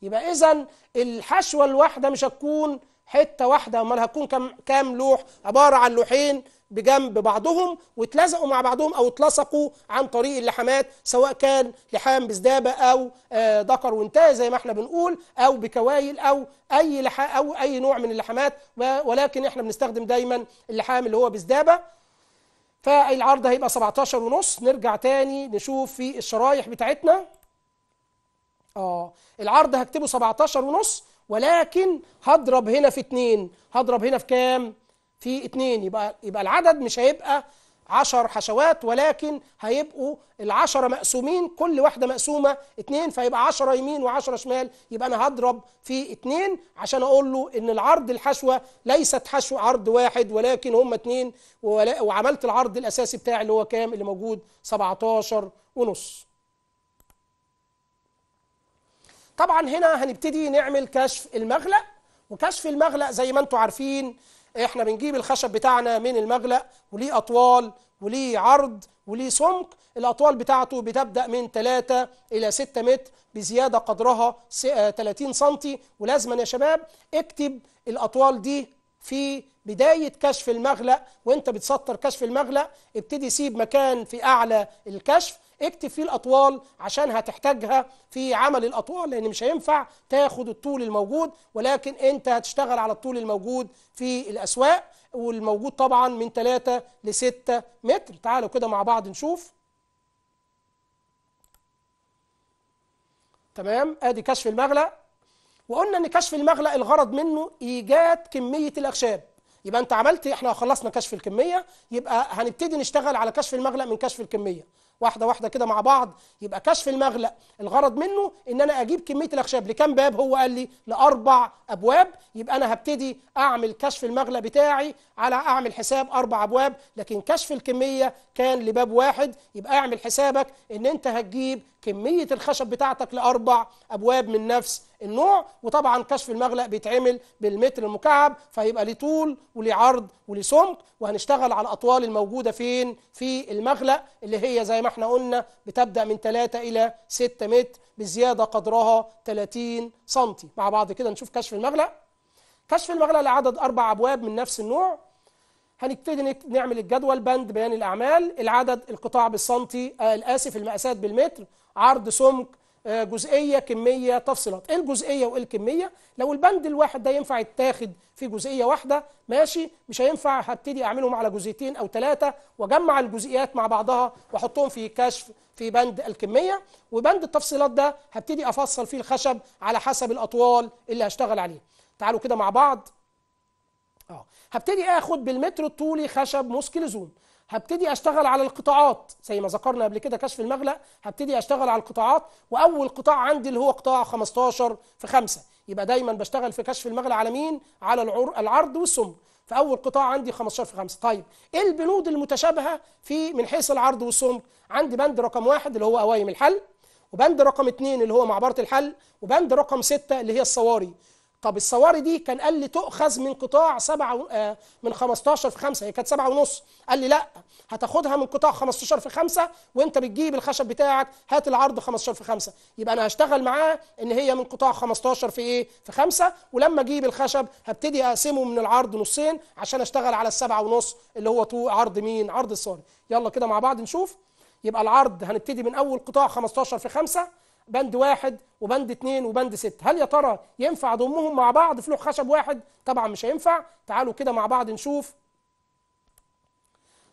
يبقى اذا الحشوة الواحدة مش هتكون حتة واحدة أمال هتكون كام كام لوح؟ عبارة عن لوحين بجنب بعضهم واتلزقوا مع بعضهم أو اتلصقوا عن طريق اللحامات سواء كان لحام بزدابة أو آه، ذكر وانتهى زي ما إحنا بنقول أو بكوايل أو أي لحا أو أي نوع من اللحامات. ولكن إحنا بنستخدم دايما اللحام اللي هو بزدابة. فالعرض هيبقى 17 ونص. نرجع تاني نشوف في الشرايح بتاعتنا. آه العرض هكتبه 17 ونص. ولكن هضرب هنا في 2 هضرب هنا في كام؟ في 2 يبقى يبقى العدد مش هيبقى 10 حشوات ولكن هيبقوا العشرة مقسومين. كل واحدة مقسومة اتنين فيبقى 10 يمين و10 شمال. يبقى أنا هضرب في اتنين عشان أقول له إن العرض الحشوة ليست حشو عرض واحد ولكن هم اتنين. وعملت العرض الأساسي بتاعي اللي هو كام؟ اللي موجود 17 ونص. طبعا هنا هنبتدي نعمل كشف المغلق. وكشف المغلق زي ما أنتم عارفين إحنا بنجيب الخشب بتاعنا من المغلق وليه أطوال وليه عرض وليه سمك. الأطوال بتاعته بتبدأ من 3 إلى 6 متر بزيادة قدرها س- آه، 30 سنتي. ولازما يا شباب اكتب الأطوال دي في بداية كشف المغلق وانت بتسطر كشف المغلق ابتدي سيب مكان في أعلى الكشف اكتب فيه الأطوال عشان هتحتاجها في عمل الأطوال لأن مش هينفع تاخد الطول الموجود ولكن انت هتشتغل على الطول الموجود في الأسواق والموجود طبعا من 3 ل 6 متر. تعالوا كده مع بعض نشوف. تمام؟ ادي كشف المغلق. وقلنا إن كشف المغلق الغرض منه إيجاد كمية الأخشاب. يبقى أنت عملت إحنا خلصنا كشف الكمية يبقى هنبتدي نشتغل على كشف المغلق من كشف الكمية. واحدة واحدة كده مع بعض يبقى كشف المغلق الغرض منه إن أنا أجيب كمية الأخشاب. لكام باب؟ هو قال لي لأربع أبواب. يبقى أنا هبتدي أعمل كشف المغلق بتاعي على أعمل حساب أربع أبواب. لكن كشف الكمية كان لباب واحد. يبقى أعمل حسابك إن أنت هتجيب كمية الخشب بتاعتك لأربع أبواب من نفس النوع وطبعا كشف المغلق بيتعمل بالمتر المكعب فيبقى ليه طول وليه عرض وليه سمك وهنشتغل على الأطوال الموجودة فين؟ في المغلق اللي هي زي ما إحنا قلنا بتبدأ من 3 إلى 6 متر بزيادة قدرها 30 سم مع بعض كده نشوف كشف المغلق. كشف المغلق لعدد أربع أبواب من نفس النوع. هنبتدي نعمل الجدول بند بيان الأعمال العدد القطاع بالسنتي آه الآسف المقاسات بالمتر عرض سمك آه، جزئية كمية تفصيلات. إيه الجزئية وإيه الكمية؟ لو البند الواحد ده ينفع يتاخد في جزئية واحدة ماشي. مش هينفع هبتدي أعملهم على جزئيتين أو ثلاثة وأجمع الجزئيات مع بعضها وأحطهم في كشف في بند الكمية. وبند التفصيلات ده هبتدي أفصل فيه الخشب على حسب الأطوال اللي هشتغل عليه. تعالوا كده مع بعض. آه هبتدي آخد بالمتر الطولي خشب مسك لزوم. هبتدي أشتغل على القطاعات. زي ما ذكرنا قبل كده كشف المغلق هبتدي أشتغل على القطاعات وأول قطاع عندي اللي هو قطاع 15 في 5 يبقى دايما بشتغل في كشف المغلق على مين؟ على العر... العرض والسمك فاول قطاع عندي 15 في 5 طيب إيه البنود المتشابهة في من حيث العرض والسمك عندي بند رقم واحد اللي هو قوايم الحل وبند رقم اثنين اللي هو معبرة الحل وبند رقم ستة اللي هي الصواري. طب الصواري دي كان قال لي تؤخذ من قطاع سبعة و- آه، من 15 في 5 هي كانت سبعة ونص. قال لي لا هتاخدها من قطاع 15 في 5 وانت بتجيب الخشب بتاعك هات العرض 15 في 5 يبقى أنا هشتغل معاه إن هي من قطاع 15 في إيه؟ في 5 ولما أجيب الخشب هبتدي أقسمه من العرض نصين عشان أشتغل على السبعة ونص اللي هو طو عرض مين؟ عرض الصواري. يلا كده مع بعض نشوف. يبقى العرض هنبتدي من أول قطاع 15 في 5 بند واحد وبند اتنين وبند ست. هل يا ترى ينفع اضمهم مع بعض في لوح خشب واحد؟ طبعا مش هينفع. تعالوا كده مع بعض نشوف.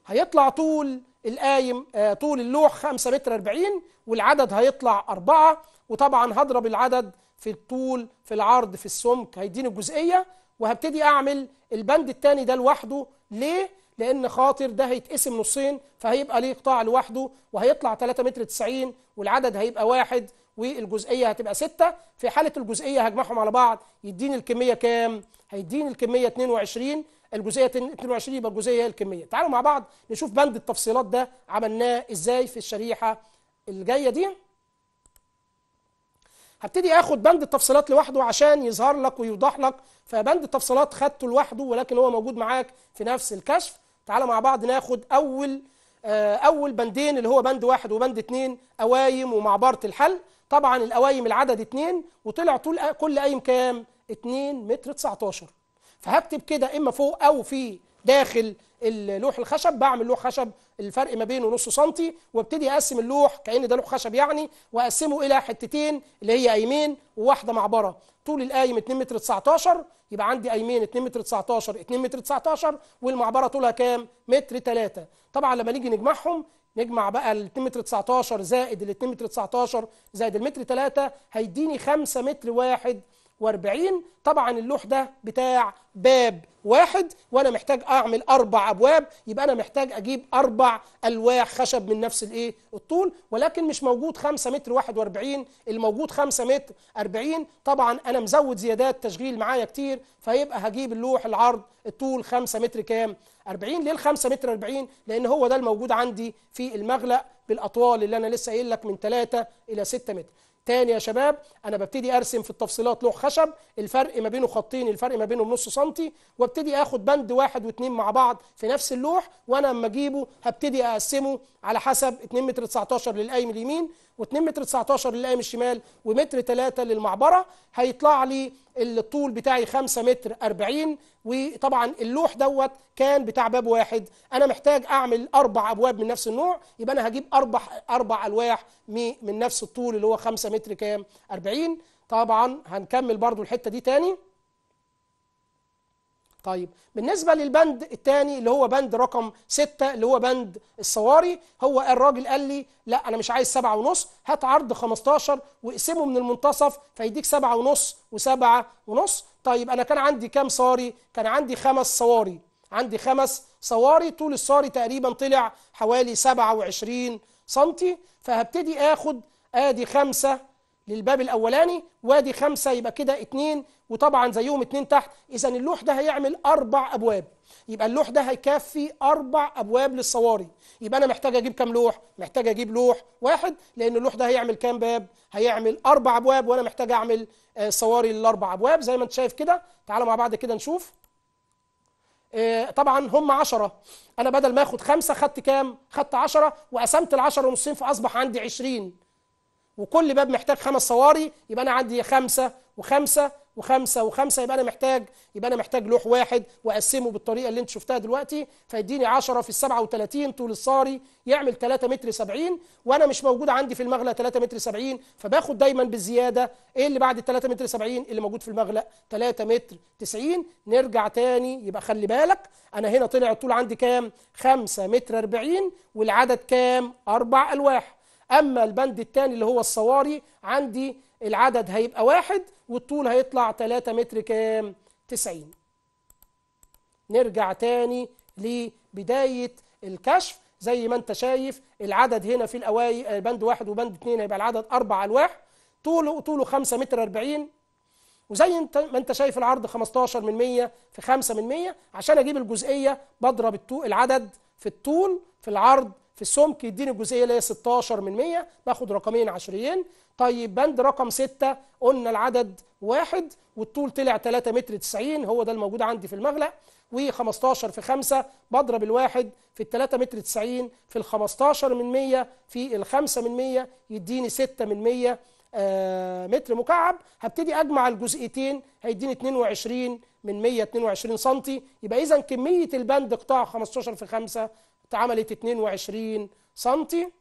هيطلع طول القايم آه، طول اللوح 5 متر 40 والعدد هيطلع أربعة. وطبعا هضرب العدد في الطول في العرض في السمك. هيديني الجزئية وهبتدي أعمل البند التاني ده لوحده. ليه؟ لأن خاطر ده هيتقسم نصين فهيبقى ليه قطاع لوحده. وهيطلع 3 متر 90 والعدد هيبقى واحد. والجزئية هتبقى 6 في حالة الجزئية هجمعهم على بعض. يديني الكمية كام؟ هيديني الكمية 22 الجزئية 22 يبقى الجزئية هي الكمية. تعالوا مع بعض نشوف بند التفصيلات ده عملناه إزاي في الشريحة الجاية دي. هبتدي آخد بند التفصيلات لوحده عشان يظهر لك ويوضح لك. فبند التفصيلات خدته لوحده ولكن هو موجود معاك في نفس الكشف. تعالى مع بعض ناخد أول آه، أول بندين اللي هو بند واحد وبند اتنين قوايم ومعبرة الحل. طبعا القوايم العدد اتنين وطلع طول كل قايم كام؟ 2 متر 19 فهكتب كده إما فوق أو في داخل اللوح الخشب بعمل لوح خشب الفرق ما بينه نص سنتي وابتدي أقسم اللوح كأن ده لوح خشب يعني وأقسمه إلى حتتين اللي هي قايمين وواحدة معبرة. طول القايم 2 متر 19 يبقى عندي قايمين 2 متر 19 2 متر 19 والمعبرة طولها كام؟ متر 3 طبعا لما نيجي نجمعهم نجمع بقى ال 2 متر 19 زائد ال 2 متر 19 زائد المتر 3 هيديني 5 متر واحد واربعين. طبعا اللوح ده بتاع باب واحد وأنا محتاج أعمل أربع أبواب. يبقى أنا محتاج أجيب أربع ألواح خشب من نفس الإيه؟ الطول. ولكن مش موجود 5 متر 41 الموجود 5 متر 40 طبعا أنا مزود زيادات تشغيل معايا كتير فيبقى هجيب اللوح العرض الطول 5 متر كام؟ 40 ليه ال 5 متر 40 لأن هو ده الموجود عندي في المغلق بالأطوال اللي أنا لسه قايل لك من 3 إلى 6 متر. تاني يا شباب أنا ببتدي أرسم في التفصيلات لوح خشب الفرق ما بينه خطين الفرق ما بينهم نص سنتي وابتدي آخد بند واحد واثنين مع بعض في نفس اللوح وأنا أما أجيبه هبتدي أقسمه على حسب 2 متر 19 للقايم اليمين و2 متر 19 للقايم الشمال ومتر 3 للمعبرة هيطلع لي الطول بتاعي 5 متر 40 وطبعا اللوح دوت كان بتاع باب واحد. أنا محتاج أعمل أربع أبواب من نفس النوع يبقى أنا هجيب أربع أربع ألواح من نفس الطول اللي هو 5 متر كام؟ 40 طبعا هنكمل برضو الحتة دي تاني. طيب بالنسبة للبند الثاني اللي هو بند رقم ستة اللي هو بند الصواري هو الراجل قال لي لا أنا مش عايز سبعة ونص هات عرض 15 واقسمه من المنتصف فيديك سبعة ونص وسبعة ونص. طيب أنا كان عندي كام صاري؟ كان عندي خمس صواري. عندي خمس صواري طول الصاري تقريبا طلع حوالي 27 سنتي. فهبتدي آخد آدي خمسة للباب الأولاني وادي خمسة يبقى كده اتنين وطبعا زيهم اتنين تحت. اذا اللوح ده هيعمل أربع أبواب. يبقى اللوح ده هيكفي أربع أبواب للصواري. يبقى أنا محتاج أجيب كام لوح؟ محتاج أجيب لوح واحد لأن اللوح ده هيعمل كام باب؟ هيعمل أربع أبواب وأنا محتاج أعمل آه، صواري للأربع أبواب. زي ما أنت شايف كده. تعالوا مع بعض كده نشوف. آه، طبعا هم عشرة. أنا بدل ما آخد خمسة خدت كام؟ خدت عشرة وقسمت العشرة نصين فأصبح عندي عشرين. وكل باب محتاج خمس صواري يبقى أنا عندي خمسة وخمسة وخمسة وخمسة يبقى أنا محتاج يبقى أنا محتاج لوح واحد وأقسمه بالطريقة اللي أنت شفتها دلوقتي فيديني 10 في ال 37 طول الصاري يعمل 3 متر 70 وأنا مش موجود عندي في المغلق 3 متر 70 فباخد دايما بالزيادة إيه اللي بعد ال 3 متر 70 اللي موجود في المغلق؟ 3 متر 90 نرجع تاني يبقى خلي بالك أنا هنا طلع الطول عندي كام؟ 5 متر 40 والعدد كام؟ أربع ألواح. أما البند الثاني اللي هو الصواري عندي العدد هيبقى واحد والطول هيطلع 3 متر كام؟ 90 نرجع تاني لبداية الكشف. زي ما انت شايف العدد هنا في الأواي بند واحد وبند اثنين هيبقى العدد أربع ألواح طوله طوله 5 متر 40 وزي انت ما انت شايف العرض 15 من 100 في 5 من 100 عشان أجيب الجزئية بضرب العدد في الطول في العرض في السمك يديني الجزئيه اللي هي 16 من 100 باخد رقمين عشريين طيب بند رقم 6 قلنا العدد واحد والطول طلع 3 متر 90 هو ده الموجود عندي في المغلق. و15 في 5 بضرب الواحد في ال 3 متر 90 في ال 15 من 100 في ال 5 من 100 يديني 6 من 100 آه متر مكعب. هبتدي أجمع الجزئيتين هيديني 22 من 122 سم يبقى اذا كمية البند قطاع 15 في 5 اتعملت 22 سنتي.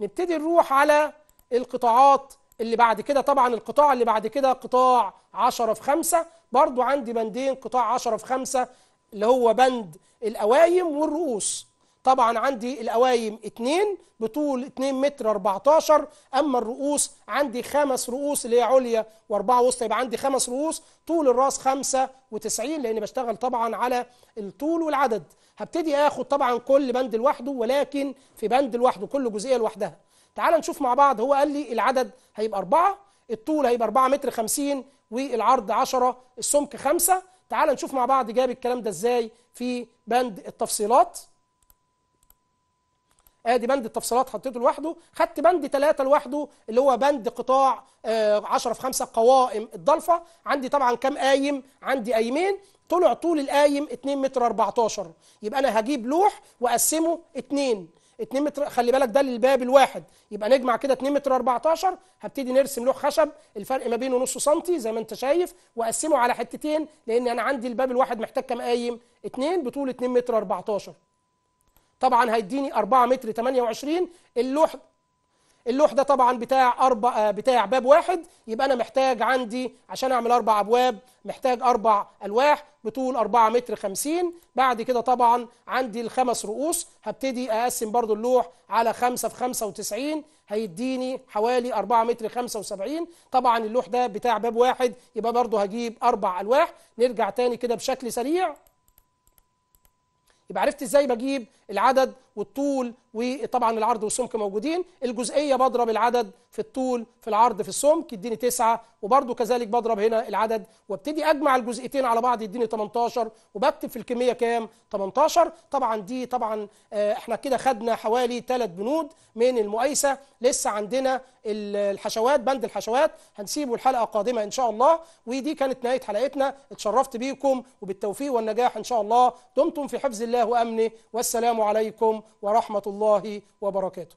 نبتدي نروح على القطاعات اللي بعد كده. طبعا القطاع اللي بعد كده قطاع 10 في 5 برضو عندي بندين قطاع 10 في 5 اللي هو بند القوايم والرؤوس. طبعا عندي القوايم 2 بطول 2 متر 14 أما الرؤوس عندي خمس رؤوس اللي هي عليا وأربعة وسطى يبقى عندي خمس رؤوس طول الرأس 95 لأن بشتغل طبعا على الطول والعدد. هبتدي آخد طبعا كل بند لوحده ولكن في بند لوحده كل جزئية لوحدها. تعال نشوف مع بعض هو قال لي العدد هيبقى أربعة الطول هيبقى 4 متر 50 والعرض 10 السمك 5 تعال نشوف مع بعض جاب الكلام ده إزاي في بند التفصيلات. ادي بند التفصيلات حطيته لوحده. خدت بند 3 لوحده اللي هو بند قطاع آه، 10 في 5 قوائم الضلفة. عندي طبعا كام قايم؟ عندي قايمين. طلع طول القايم 2 متر 14 يبقى أنا هجيب لوح وأقسمه 2 2 متر خلي بالك ده للباب الواحد. يبقى نجمع كده 2 متر 14 هبتدي نرسم لوح خشب الفرق ما بينه نص سنتي زي ما انت شايف وأقسمه على حتتين لأن أنا عندي الباب الواحد محتاج كام قايم؟ 2 بطول 2 متر 14 طبعا هيديني 4 متر 28 اللوح اللوح ده طبعا بتاع أربع آه، بتاع باب واحد. يبقى أنا محتاج عندي عشان أعمل أربع أبواب محتاج أربع ألواح بطول 4 متر 50 بعد كده طبعا عندي الخمس رؤوس. هبتدي أقسم برضو اللوح على 5 في 95 هيديني حوالي 4 متر 75 طبعا اللوح ده بتاع باب واحد يبقى برضو هجيب أربع ألواح. نرجع تاني كده بشكل سريع. يبقى عرفت إزاي بجيب العدد والطول وطبعا العرض والسمك موجودين. الجزئية بضرب العدد في الطول في العرض في السمك يديني 9 وبرده كذلك بضرب هنا العدد. وابتدي أجمع الجزئيتين على بعض يديني 18 وبكتب في الكمية كام؟ 18 طبعا دي طبعا آه، إحنا كده خدنا حوالي ثلاث بنود من المقايسة. لسه عندنا ال- الحشوات بند الحشوات. هنسيبه الحلقة القادمة إن شاء الله. ودي كانت نهاية حلقتنا. اتشرفت بيكم وبالتوفيق والنجاح إن شاء الله. دمتم في حفظ الله وأمنه. والسلام عليكم ورحمة الله وبركاته.